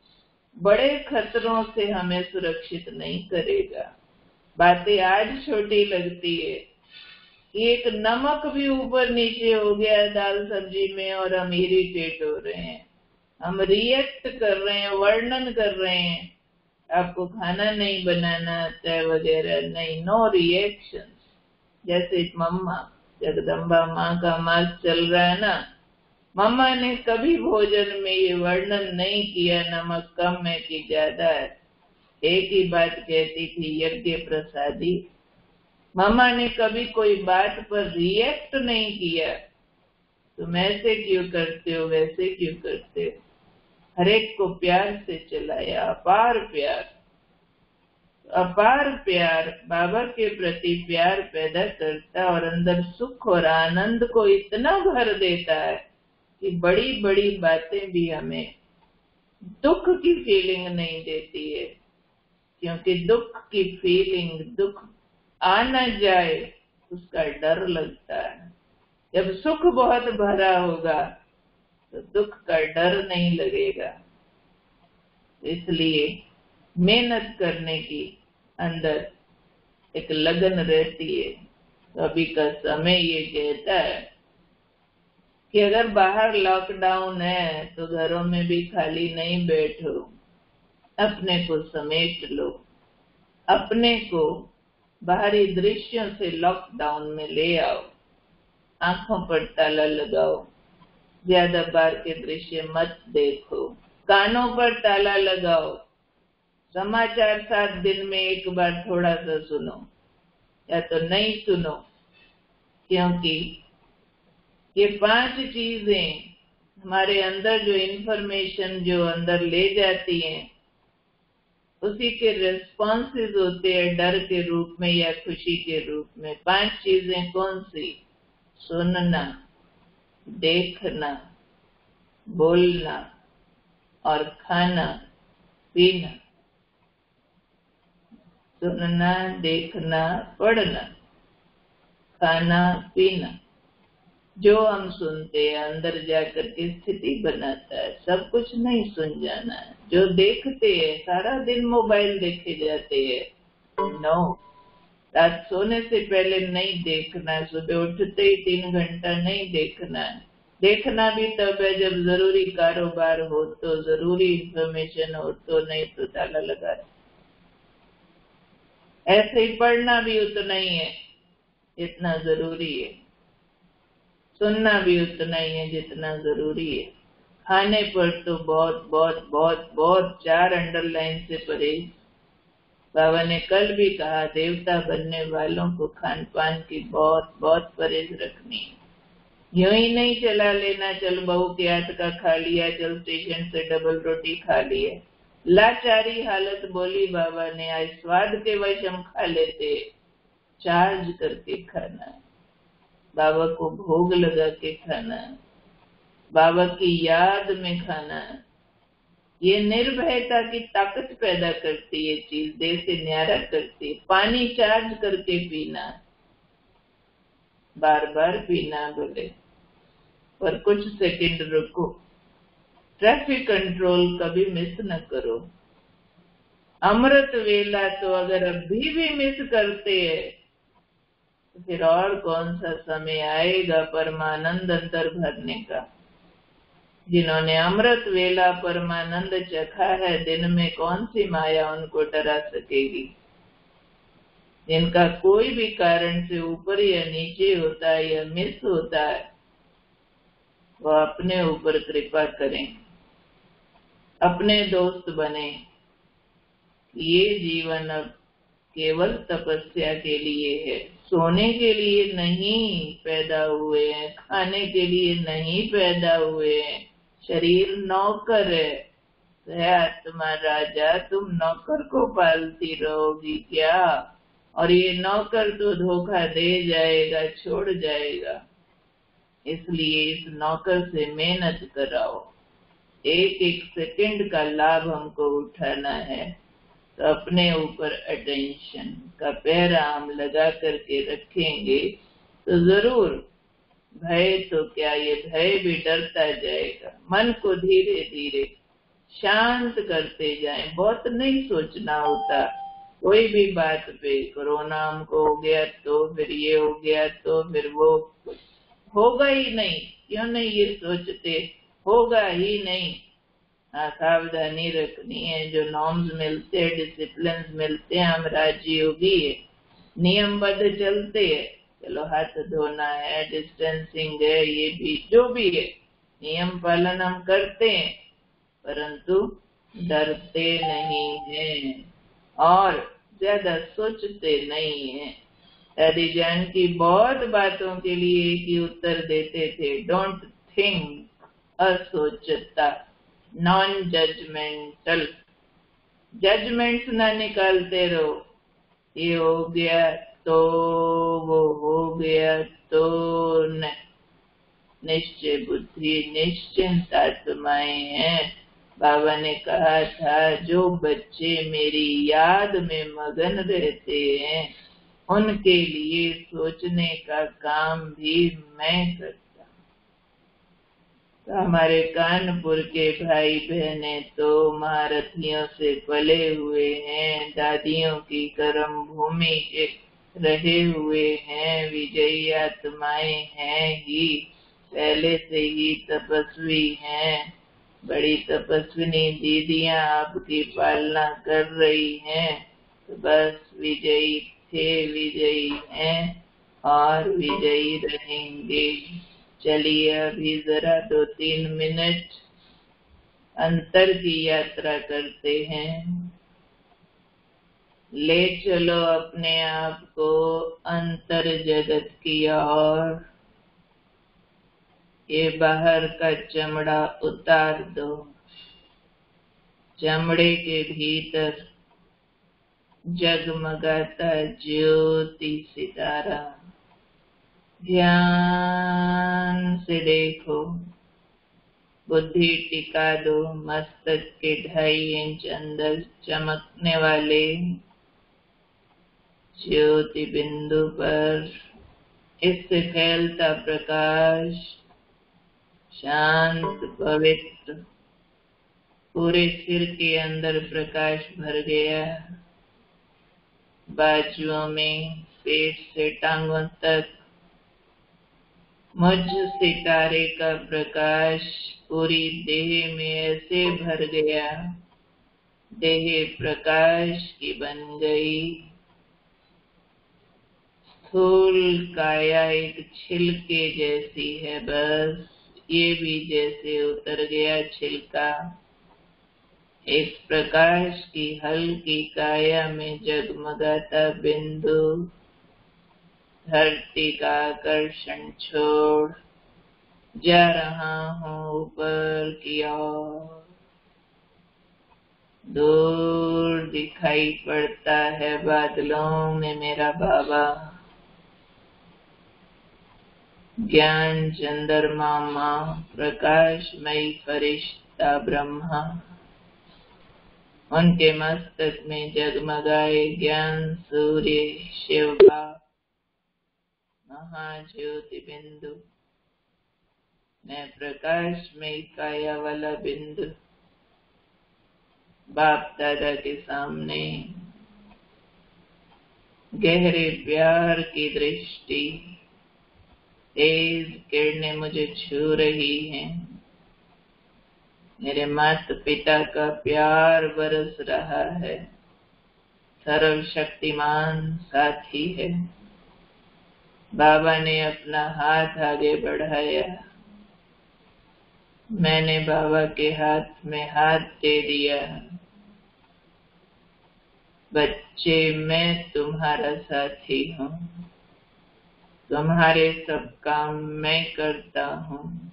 बड़े खतरों से हमें सुरक्षित नहीं करेगा। बातें आज छोटी लगती है एक नमक भी ऊपर नीचे हो गया दाल सब्ज़ी में और हम इरिटेट हो रहे हैं। हम रिएक्ट कर रहे हैं, वर्णन कर रहे हैं। आपको खाना नहीं बनाना आता है वगैरह, नहीं नो रिएक्शन जैसे मम्मा, जगदम्बा माँ का मास चल रहा है ना, मम्मा ने कभी भोजन में ये वर्णन नहीं किया, नमक कम है कि ज़्यादा है। एक ही बात कहती थी, यज्ञ प्रसादी मम्मा ने कभी कोई बात पर रिएक्ट नहीं किया। तुम ऐसे क्यों करते हो, वैसे क्यों करते हो? हरेक को प्यार से चलाया, अपार प्यार। अपार प्यार, बाबा के प्रति प्यार पैदा करता और अंदर सुख और आनंद को इतना भर देता है कि बड़ी बड़ी बातें भी हमें दुख की फीलिंग नहीं देती है। क्योंकि दुख की फीलिंग दुख आ न जाए, उसका डर लगता है। जब सुख बहुत भरा होगा तो दुख का डर नहीं लगेगा। इसलिए मेहनत करने की अंदर एक लगन रहती है। तो अभी का समय ये कहता है कि अगर बाहर लॉकडाउन है तो घरों में भी खाली नहीं बैठो। अपने को समेट लो। अपने को बाहरी दृश्यों से लॉकडाउन में ले आओ। आँखों पर ताला लगाओ। ज़्यादा बार के दृश्य मत देखो। कानों पर ताला लगाओ। समाचार सात दिन में एक बार थोड़ा सा सुनो। या तो नहीं सुनो, क्योंकि ये पाँच चीज़ें हमारे अंदर जो इंफॉर्मेशन जो अंदर ले जाती हैं उसी के रिस्पॉन्सेज होते हैं, डर के रूप में या खुशी के रूप में। पाँच चीज़ें कौन सी? सुनना, देखना, बोलना और खाना, पीना। सुनना, देखना, पढ़ना, खाना, पीना। जो हम सुनते हैं, अंदर जाकर के स्थिति बनाता है, सब कुछ नहीं सुन जाना है। जो देखते हैं, सारा दिन मोबाइल देखे जाते हैं। नो रात सोने से पहले नहीं देखना, सुबह उठते ही तीन घंटा नहीं देखना। देखना भी तब है जब ज़रूरी कारोबार हो तो ज़रूरी इंफॉर्मेशन हो तो नहीं तो ताला लगा ऐसे ही पढ़ना भी उतना ही है इतना ज़रूरी है। सुनना भी उतना ही है, जितना ज़रूरी है। खाने पर तो बहुत बहुत बहुत बहुत चार अंडरलाइन से परहेज बाबा ने कल भी कहा, देवता बनने वालों को खान पान की बहुत बहुत परहेज रखनी यूँ ही नहीं चला लेना, चल बहू के हाथ का खा लिया, चल स्टेशन से डबल रोटी खा लिया लाचारी हालत बोली बाबा ने, आज स्वाद के वश हम खा लेते चार्ज करके खाना। बाबा को भोग लगा के खाना। बाबा की याद में खाना। ये निर्भयता की ताकत पैदा करती है चीज़ देह से न्यारा करती है। पानी चार्ज करके पीना। बार बार पीना बोले। पर कुछ सेकंड रुको। ट्रैफ़िक कंट्रोल कभी मिस न करो। अमृत वेला तो अगर अभी भी मिस करते हैं तो फिर और कौन सा समय आएगा परमानंद अंतर भरने का? जिन्होंने अमृत वेला परमानंद चखा है, दिन में कौन सी माया उनको डरा सकेगी? जिनका कोई भी कारण से ऊपर या नीचे होता है या मिस होता है, वो अपने ऊपर कृपा करें। अपने दोस्त बने। ये जीवन अब केवल तपस्या के लिए है। सोने के लिए नहीं पैदा हुए हैं, खाने के लिए नहीं पैदा हुए हैं। शरीर नौकर है आत्मा राजा तुम नौकर को पालती रहोगी क्या? और ये नौकर तो धोखा दे जाएगा, छोड़ जाएगा। इसलिए इस नौकर से मेहनत कराओ। एक एक सेकंड का लाभ हमको उठाना है। तो अपने ऊपर अटेंशन का पैरा हम लगा करके रखेंगे तो ज़रूर भय तो क्या ये भय भी डरता जाएगा? मन को धीरे धीरे शांत करते जाए। बहुत नहीं सोचना होता। कोई भी बात पे कोरोना हमको हो गया तो फिर ये हो गया तो फिर वो। होगा ही नहीं। क्यों नहीं ये सोचते? होगा ही नहीं। हाँ सावधानी रखनी है। जो नॉर्म्स मिलते हैं डिसिप्लिन मिलते हैं, हम राजयोगी है नियमबद्ध चलते हैं। चलो हाथ धोना है डिस्टेंसिंग है, ये भी, जो भी है। नियम पालन हम करते हैं, परंतु डरते नहीं है और ज़्यादा सोचते नहीं है। दादी जान की बहुत बातों के लिए एक ही उत्तर देते थे डोंट थिंक असोचता नॉन जजमेंटल जजमेंट्स ना निकालते रहो। ये हो गया तो वो हो गया तो निश्चय बुद्धि निश्चिंत आत्माएँ हैं। बाबा ने कहा था, जो बच्चे मेरी याद में मगन रहते हैं, उनके लिए सोचने का काम भी मैं करता तो हमारे कानपुर के भाई बहने तो महारथियों से पले हुए हैं, दादियों की कर्म भूमि के रहे हुए हैं, विजयी आत्माएँ हैं ही, पहले से ही तपस्वी हैं। बड़ी तपस्विनी दीदियाँ आपकी पालना कर रही हैं। तो बस विजयी थे, विजयी हैं और विजयी रहेंगे। चलिए अभी जरा दो तीन मिनट अंतर की यात्रा करते हैं। ले चलो अपने आप को अंतर जगत की ओर ये बाहर का चमड़ा उतार दो। चमड़े के भीतर जगमगाता ज्योति सितारा। ध्यान से देखो, बुद्धि टिका दो, मस्तक के ढाई इंच अंदर चमकने वाले ज्योति बिंदु पर। इससे फैलता प्रकाश शांत, पवित्र, पूरे सिर के अंदर प्रकाश भर गया। बाजुओं में पेट से टांगों तक मुझ सितारे का प्रकाश पूरी देह में ऐसे भर गया। देह प्रकाश की बन गई। स्थूल काया एक छिलके जैसी है, बस ये भी जैसे उतर गया छिलका। एक प्रकाश की हल्की काया में जगमगाता बिंदु। धरती का आकर्षण छोड़ जा रहा हूँ ऊपर की ओर। दूर दिखाई पड़ता है बादलों में मेरा बाबा। ज्ञान चंद्रमा माँ प्रकाशमयी फरिश्ता ब्रह्मा। उनके मस्तक में जगमगाए ज्ञान, सूर्य, शिव महाज्योति बिंदु मैं प्रकाश में काया वाला बिंदु। बाप दादा के सामने गहरे प्यार की दृष्टि। तेज किरणें मुझे छू रही हैं। मेरे माता पिता का प्यार बरस रहा है। सर्व शक्तिमान साथी है। बाबा ने अपना हाथ आगे बढ़ाया। मैंने बाबा के हाथ में हाथ दे दिया। बच्चे, मैं तुम्हारा साथी हूँ। तुम्हारे सब काम मैं करता हूँ।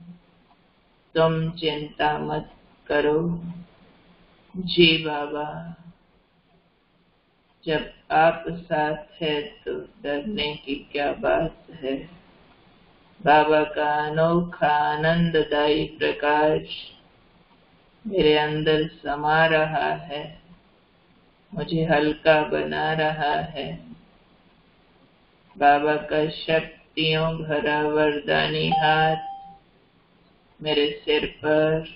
तुम चिंता मत करो। जी बाबा। जब आप साथ है तो डरने की क्या बात है? बाबा का अनोखा, आनंददायी प्रकाश मेरे अंदर समा रहा है। मुझे हल्का बना रहा है। बाबा का शक्तियों भरा वरदानी हाथ मेरे सिर पर।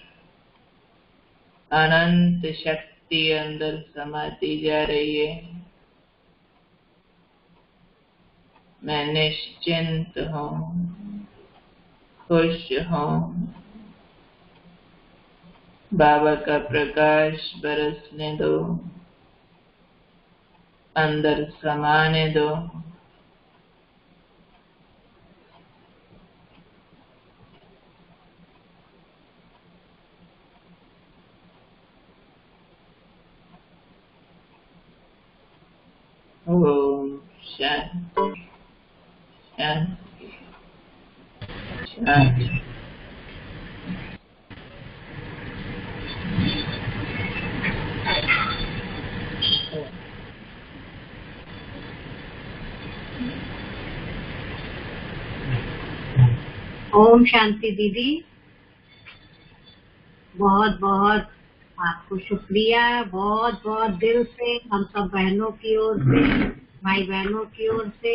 अनंत शक्ति अंदर समाती जा रही है। मैं निश्चिंत हूँ, खुश हूँ। बाबा का प्रकाश बरसने दो, अंदर समाने दो। ओम शांति दीदी। बहुत बहुत आपको शुक्रिया। बहुत बहुत दिल से हम सब बहनों की ओर से भाई बहनों की ओर से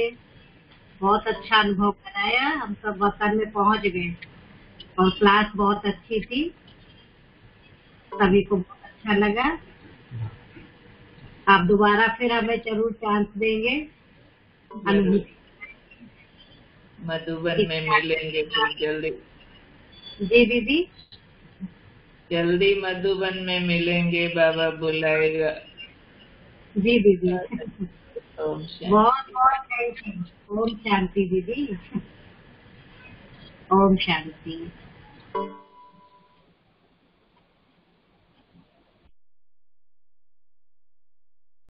बहुत अच्छा अनुभव कराया। हम सब वतन में पहुँच गए और क्लास बहुत अच्छी थी। सभी को बहुत अच्छा लगा। आप दोबारा फिर हमें ज़रूर चांस देंगे। अनुभूति मधुबन में मिलेंगे फिर जल्दी। जी दीदी। जल्दी मधुबन में मिलेंगे बाबा बुलाएगा। जी दीदी। ओम शांति। बहुत बहुत थैंक यू ओम शांति दीदी। ओम शांति।